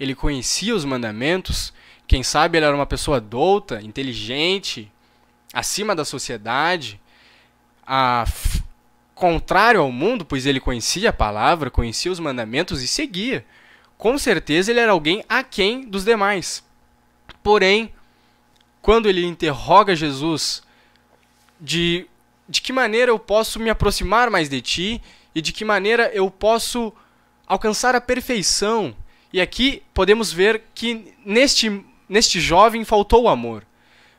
ele conhecia os mandamentos, quem sabe ele era uma pessoa douta, inteligente, acima da sociedade, a contrário ao mundo, pois ele conhecia a palavra, conhecia os mandamentos e seguia. Com certeza ele era alguém aquém dos demais. Porém, quando ele interroga Jesus de de que maneira eu posso me aproximar mais de ti e de que maneira eu posso alcançar a perfeição. E aqui podemos ver que neste, neste jovem faltou o amor,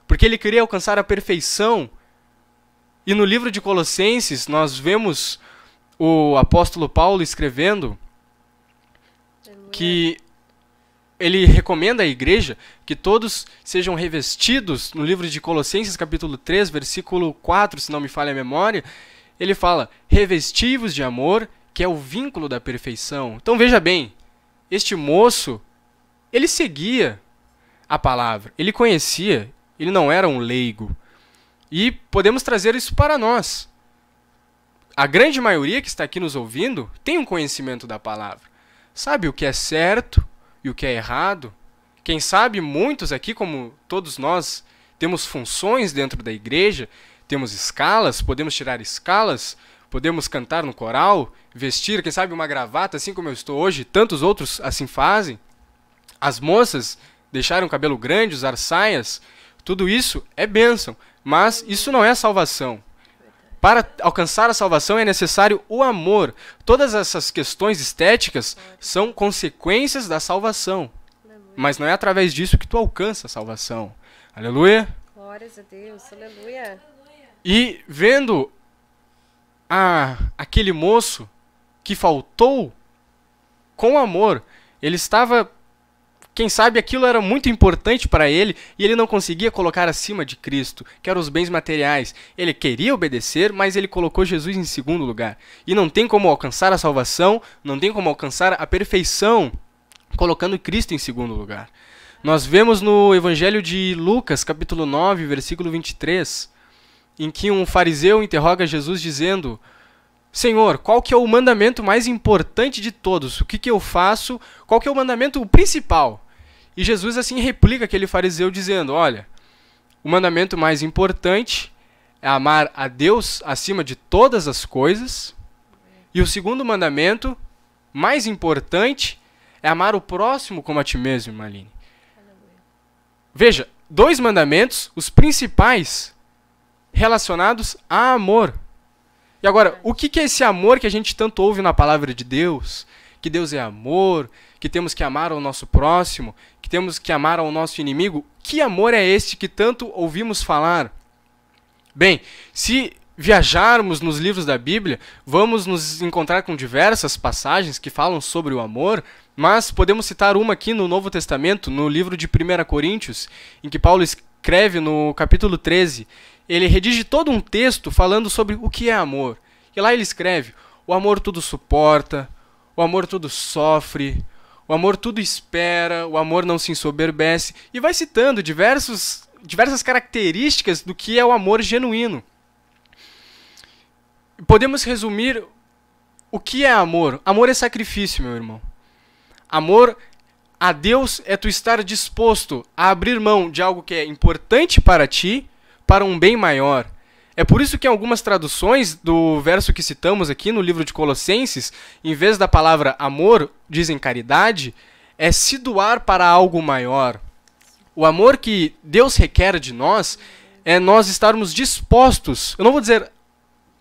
porque ele queria alcançar a perfeição. E no livro de Colossenses nós vemos o apóstolo Paulo escrevendo que ele recomenda à igreja que todos sejam revestidos, no livro de Colossenses, capítulo 3, versículo 4, se não me falha a memória, ele fala: revestivos de amor, que é o vínculo da perfeição. Então veja bem, este moço, ele seguia a palavra, ele conhecia, ele não era um leigo. E podemos trazer isso para nós. A grande maioria que está aqui nos ouvindo tem um conhecimento da palavra. Sabe o que é certo e o que é errado. Quem sabe muitos aqui, como todos nós, temos funções dentro da igreja, temos escalas, podemos tirar escalas, podemos cantar no coral, vestir, quem sabe, uma gravata, assim como eu estou hoje, tantos outros assim fazem. As moças deixaram o cabelo grande, usar saias, tudo isso é bênção, mas isso não é salvação. Para alcançar a salvação é necessário o amor. Todas essas questões estéticas são consequências da salvação. Mas não é através disso que tu alcança a salvação. Aleluia. Glórias a Deus. Aleluia. E vendo a, aquele moço que faltou com amor, ele estava quem sabe aquilo era muito importante para ele e ele não conseguia colocar acima de Cristo, que eram os bens materiais. Ele queria obedecer, mas ele colocou Jesus em segundo lugar. E não tem como alcançar a salvação, não tem como alcançar a perfeição colocando Cristo em segundo lugar. Nós vemos no Evangelho de Lucas, capítulo 9, versículo 23, em que um fariseu interroga Jesus dizendo: Senhor, qual que é o mandamento mais importante de todos? O que, que eu faço? Qual que é o mandamento principal? E Jesus assim replica aquele fariseu dizendo: Olha, o mandamento mais importante é amar a Deus acima de todas as coisas. E o segundo mandamento, mais importante, é amar o próximo como a ti mesmo, Maline. Veja, dois mandamentos, os principais, relacionados a amor. E agora, o que é esse amor que a gente tanto ouve na palavra de Deus? Que Deus é amor, que temos que amar ao nosso próximo, que temos que amar ao nosso inimigo, que amor é este que tanto ouvimos falar? Bem, se viajarmos nos livros da Bíblia, vamos nos encontrar com diversas passagens que falam sobre o amor, mas podemos citar uma aqui no Novo Testamento, no livro de 1 Coríntios, em que Paulo escreve no capítulo 13. Ele redige todo um texto falando sobre o que é amor. E lá ele escreve: O amor tudo suporta, o amor tudo sofre, o amor tudo espera, o amor não se ensoberbece, e vai citando diversos, diversas características do que é o amor genuíno. Podemos resumir o que é amor. Amor é sacrifício, meu irmão. Amor a Deus é tu estar disposto a abrir mão de algo que é importante para ti para um bem maior. É por isso que em algumas traduções do verso que citamos aqui no livro de Colossenses, em vez da palavra amor, dizem caridade, é se doar para algo maior. O amor que Deus requer de nós é nós estarmos dispostos, eu não vou dizer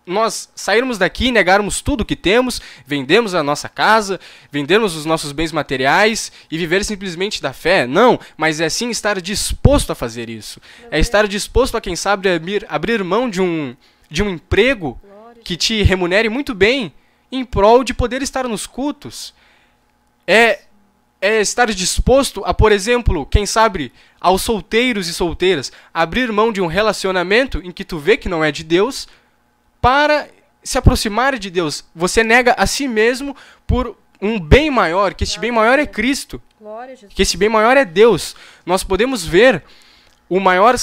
nós sairmos daqui negarmos tudo que temos, vendemos a nossa casa, vendemos os nossos bens materiais e viver simplesmente da fé. Não, mas é sim estar disposto a fazer isso. É estar disposto a, quem sabe, abrir, abrir mão de um, de um emprego que te remunere muito bem em prol de poder estar nos cultos. É, é estar disposto a, por exemplo, quem sabe, aos solteiros e solteiras, abrir mão de um relacionamento em que tu vê que não é de Deus para se aproximar de Deus. Você nega a si mesmo por um bem maior, que esse bem maior é Cristo. Que esse bem maior é Deus. Nós podemos ver o maior,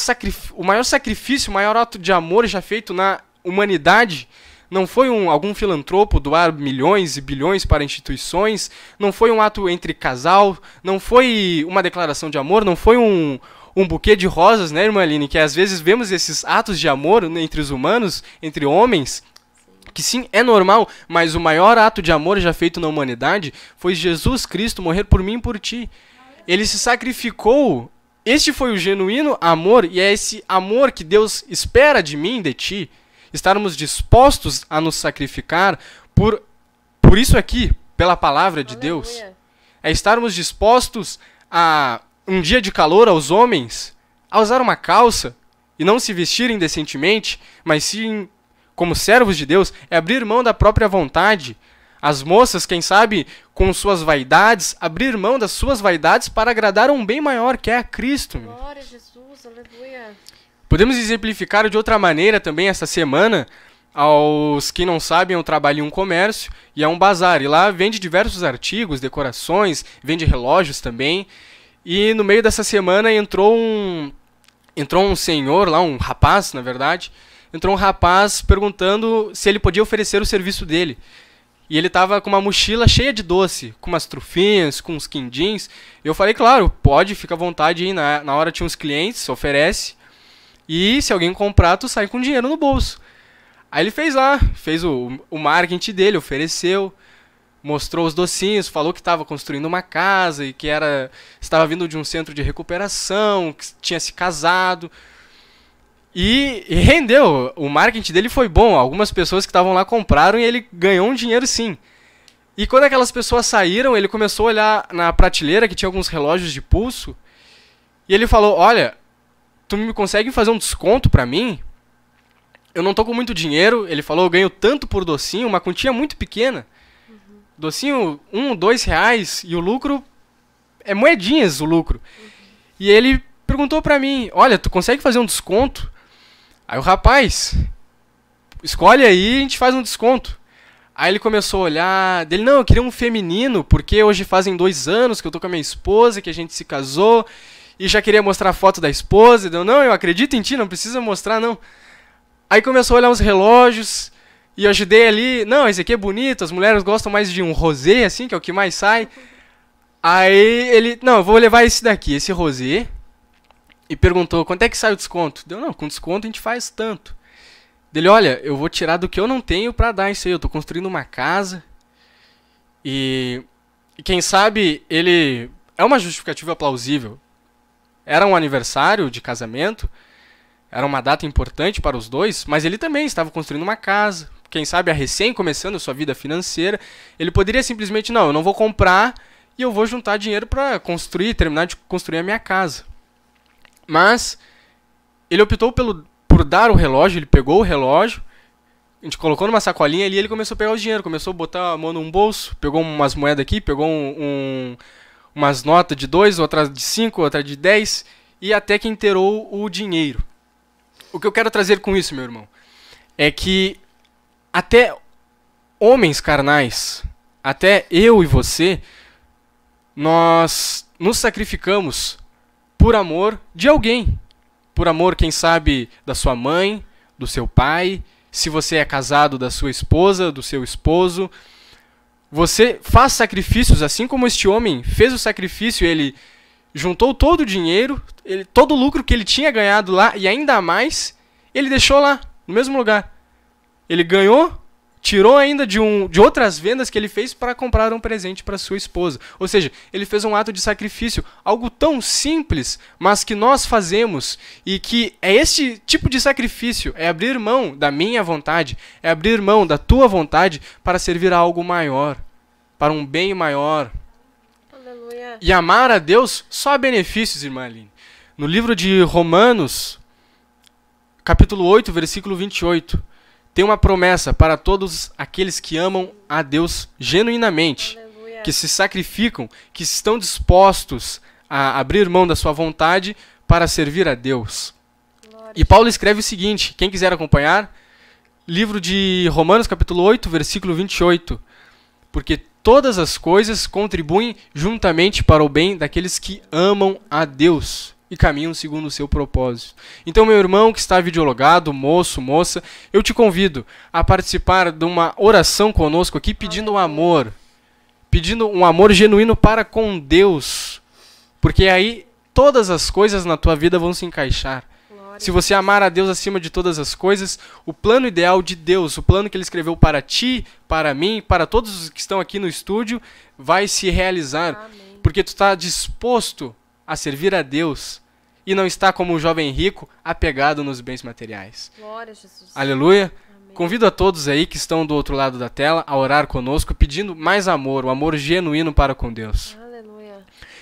o maior sacrifício, o maior ato de amor já feito na humanidade não foi um, algum filantropo doar milhões e bilhões para instituições, não foi um ato entre casal, não foi uma declaração de amor, não foi um, um buquê de rosas, né, irmã Aline? Que às vezes vemos esses atos de amor entre os humanos, entre homens, que sim, é normal, mas o maior ato de amor já feito na humanidade foi Jesus Cristo morrer por mim e por ti. Ele se sacrificou. Este foi o genuíno amor e é esse amor que Deus espera de mim, de ti estarmos dispostos a nos sacrificar por, por isso aqui, pela palavra de Aleluia. Deus. É estarmos dispostos a, um dia de calor aos homens, a usar uma calça e não se vestirem decentemente, mas sim como servos de Deus, é abrir mão da própria vontade. As moças, quem sabe, com suas vaidades, abrir mão das suas vaidades para agradar um bem maior que é a Cristo. Glória a Jesus, aleluia. Podemos exemplificar de outra maneira também essa semana. Aos que não sabem, eu trabalho em um comércio e é um bazar. E lá vende diversos artigos, decorações, vende relógios também. E no meio dessa semana entrou um entrou um senhor lá, um rapaz, na verdade, entrou um rapaz perguntando se ele podia oferecer o serviço dele. E ele estava com uma mochila cheia de doce, com umas trufinhas, com uns quindins. E eu falei, claro, pode, fica à vontade aí. Na, na hora tinha uns clientes, oferece. E se alguém comprar, tu sai com dinheiro no bolso. Aí ele fez lá, fez o, o marketing dele, ofereceu, mostrou os docinhos, falou que estava construindo uma casa e que era estava vindo de um centro de recuperação, que tinha se casado. E, e rendeu, o marketing dele foi bom. Algumas pessoas que estavam lá compraram e ele ganhou um dinheiro sim. E quando aquelas pessoas saíram, ele começou a olhar na prateleira que tinha alguns relógios de pulso. E ele falou: Olha, tu me consegue fazer um desconto para mim? Eu não tô com muito dinheiro. Ele falou, eu ganho tanto por docinho, uma quantia muito pequena. Docinho, um, dois reais, e o lucro é moedinhas o lucro. E ele perguntou pra mim, olha, tu consegue fazer um desconto? Aí o rapaz, escolhe aí e a gente faz um desconto. Aí ele começou a olhar, dele, não, eu queria um feminino, porque hoje fazem dois anos que eu tô com a minha esposa, que a gente se casou, e já queria mostrar a foto da esposa. Deu, não, eu acredito em ti, não precisa mostrar, não. Aí começou a olhar os relógios. E eu ajudei ali. Não, esse aqui é bonito, as mulheres gostam mais de um rosé, assim, que é o que mais sai. Aí ele, não, eu vou levar esse daqui, esse rosé. E perguntou, quanto é que sai o desconto? Deu, não, com desconto a gente faz tanto. Dele, olha, eu vou tirar do que eu não tenho para dar isso aí. Eu tô construindo uma casa. E, e quem sabe ele. É uma justificativa plausível. Era um aniversário de casamento, era uma data importante para os dois, mas ele também estava construindo uma casa. Quem sabe a recém começando a sua vida financeira, ele poderia simplesmente não, eu não vou comprar e eu vou juntar dinheiro para construir, terminar de construir a minha casa. Mas ele optou pelo, por dar o relógio, ele pegou o relógio, a gente colocou numa sacolinha ali e ele começou a pegar o dinheiro, começou a botar a mão num bolso, pegou umas moedas aqui, pegou um, um umas notas de 2, outras de 5, outra de 10, e até que inteirou o dinheiro. O que eu quero trazer com isso, meu irmão, é que até homens carnais, até eu e você, nós nos sacrificamos por amor de alguém. Por amor, quem sabe, da sua mãe, do seu pai, se você é casado, da sua esposa, do seu esposo, você faz sacrifícios, assim como este homem fez o sacrifício, ele juntou todo o dinheiro, ele, todo o lucro que ele tinha ganhado lá e ainda mais, ele deixou lá, no mesmo lugar. Ele ganhou, tirou ainda de, um, de outras vendas que ele fez para comprar um presente para sua esposa. Ou seja, ele fez um ato de sacrifício, algo tão simples, mas que nós fazemos e que é este tipo de sacrifício, é abrir mão da minha vontade, é abrir mão da tua vontade para servir a algo maior, para um bem maior. Aleluia. E amar a Deus só há benefícios, irmã Aline. No livro de Romanos, capítulo 8, versículo 28, tem uma promessa para todos aqueles que amam a Deus genuinamente. Aleluia. que se sacrificam, que estão dispostos a abrir mão da sua vontade para servir a Deus. E Paulo escreve o seguinte: quem quiser acompanhar, livro de Romanos, capítulo 8, versículo 28. Porque todas as coisas contribuem juntamente para o bem daqueles que amam a Deus e caminham segundo o seu propósito. Então, meu irmão que está videologado, moço, moça, eu te convido a participar de uma oração conosco aqui pedindo um amor, pedindo um amor genuíno para com Deus, porque aí todas as coisas na tua vida vão se encaixar. Se você amar a Deus acima de todas as coisas, o plano ideal de Deus, o plano que Ele escreveu para ti, para mim, para todos os que estão aqui no estúdio, vai se realizar. Amém. Porque tu está disposto a servir a Deus e não está como o jovem rico apegado nos bens materiais. Glória a Jesus. Aleluia. Amém. Convido a todos aí que estão do outro lado da tela a orar conosco, pedindo mais amor, o um amor genuíno para com Deus.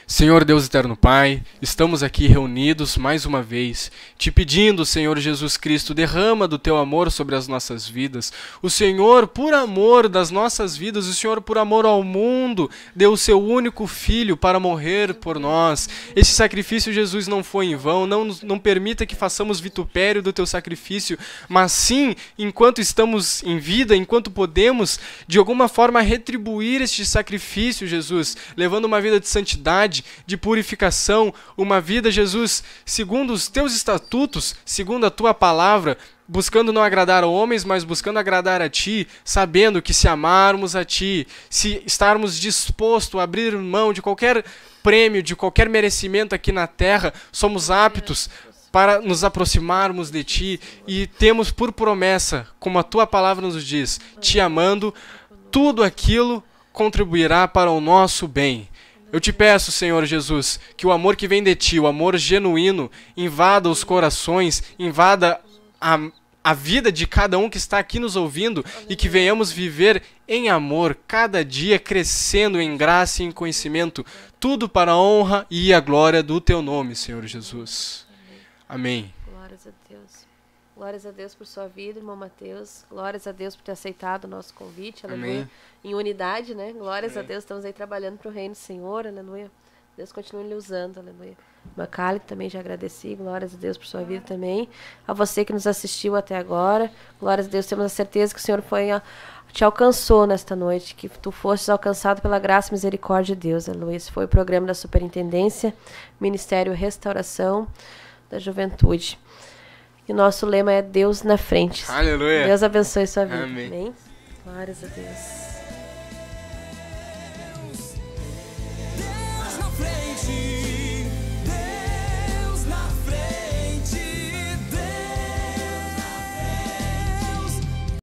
Senhor Deus eterno Pai, estamos aqui reunidos mais uma vez, te pedindo, Senhor Jesus Cristo, derrama do teu amor sobre as nossas vidas. O Senhor, por amor das nossas vidas, o Senhor, por amor ao mundo, deu o seu único filho para morrer por nós. Esse sacrifício, Jesus, não foi em vão. Não, não permita que façamos vitupério do teu sacrifício, mas sim, enquanto estamos em vida, enquanto podemos, de alguma forma retribuir este sacrifício, Jesus, levando uma vida de santidade de purificação, uma vida, Jesus, segundo os teus estatutos, segundo a tua palavra, buscando não agradar a homens, mas buscando agradar a ti, sabendo que se amarmos a ti, se estarmos dispostos a abrir mão de qualquer prêmio, de qualquer merecimento aqui na terra, somos aptos para nos aproximarmos de ti e temos por promessa, como a tua palavra nos diz, te amando, tudo aquilo contribuirá para o nosso bem. Eu te peço, Senhor Jesus, que o amor que vem de ti, o amor genuíno, invada os corações, invada a, a vida de cada um que está aqui nos ouvindo e que venhamos viver em amor, cada dia crescendo em graça e em conhecimento, tudo para a honra e a glória do teu nome, Senhor Jesus. Amém. Glórias a Deus. Por sua vida, irmão Mateus. Glórias a Deus por ter aceitado o nosso convite. Aleluia. Amém em unidade, né? Glórias a Deus, estamos aí trabalhando para o reino do Senhor, aleluia. Deus continue lhe usando, aleluia. Macali, também já agradeci, glórias a Deus por sua vida também. A você que nos assistiu até agora, glórias a Deus, temos a certeza que o Senhor foi a, te alcançou nesta noite, que tu fostes alcançado pela graça e misericórdia de Deus, aleluia. Esse foi o programa da Superintendência, Ministério Restauração da Juventude. E o nosso lema é Deus na frente. Aleluia. Deus abençoe sua vida. Amém. Amém. Glórias a Deus.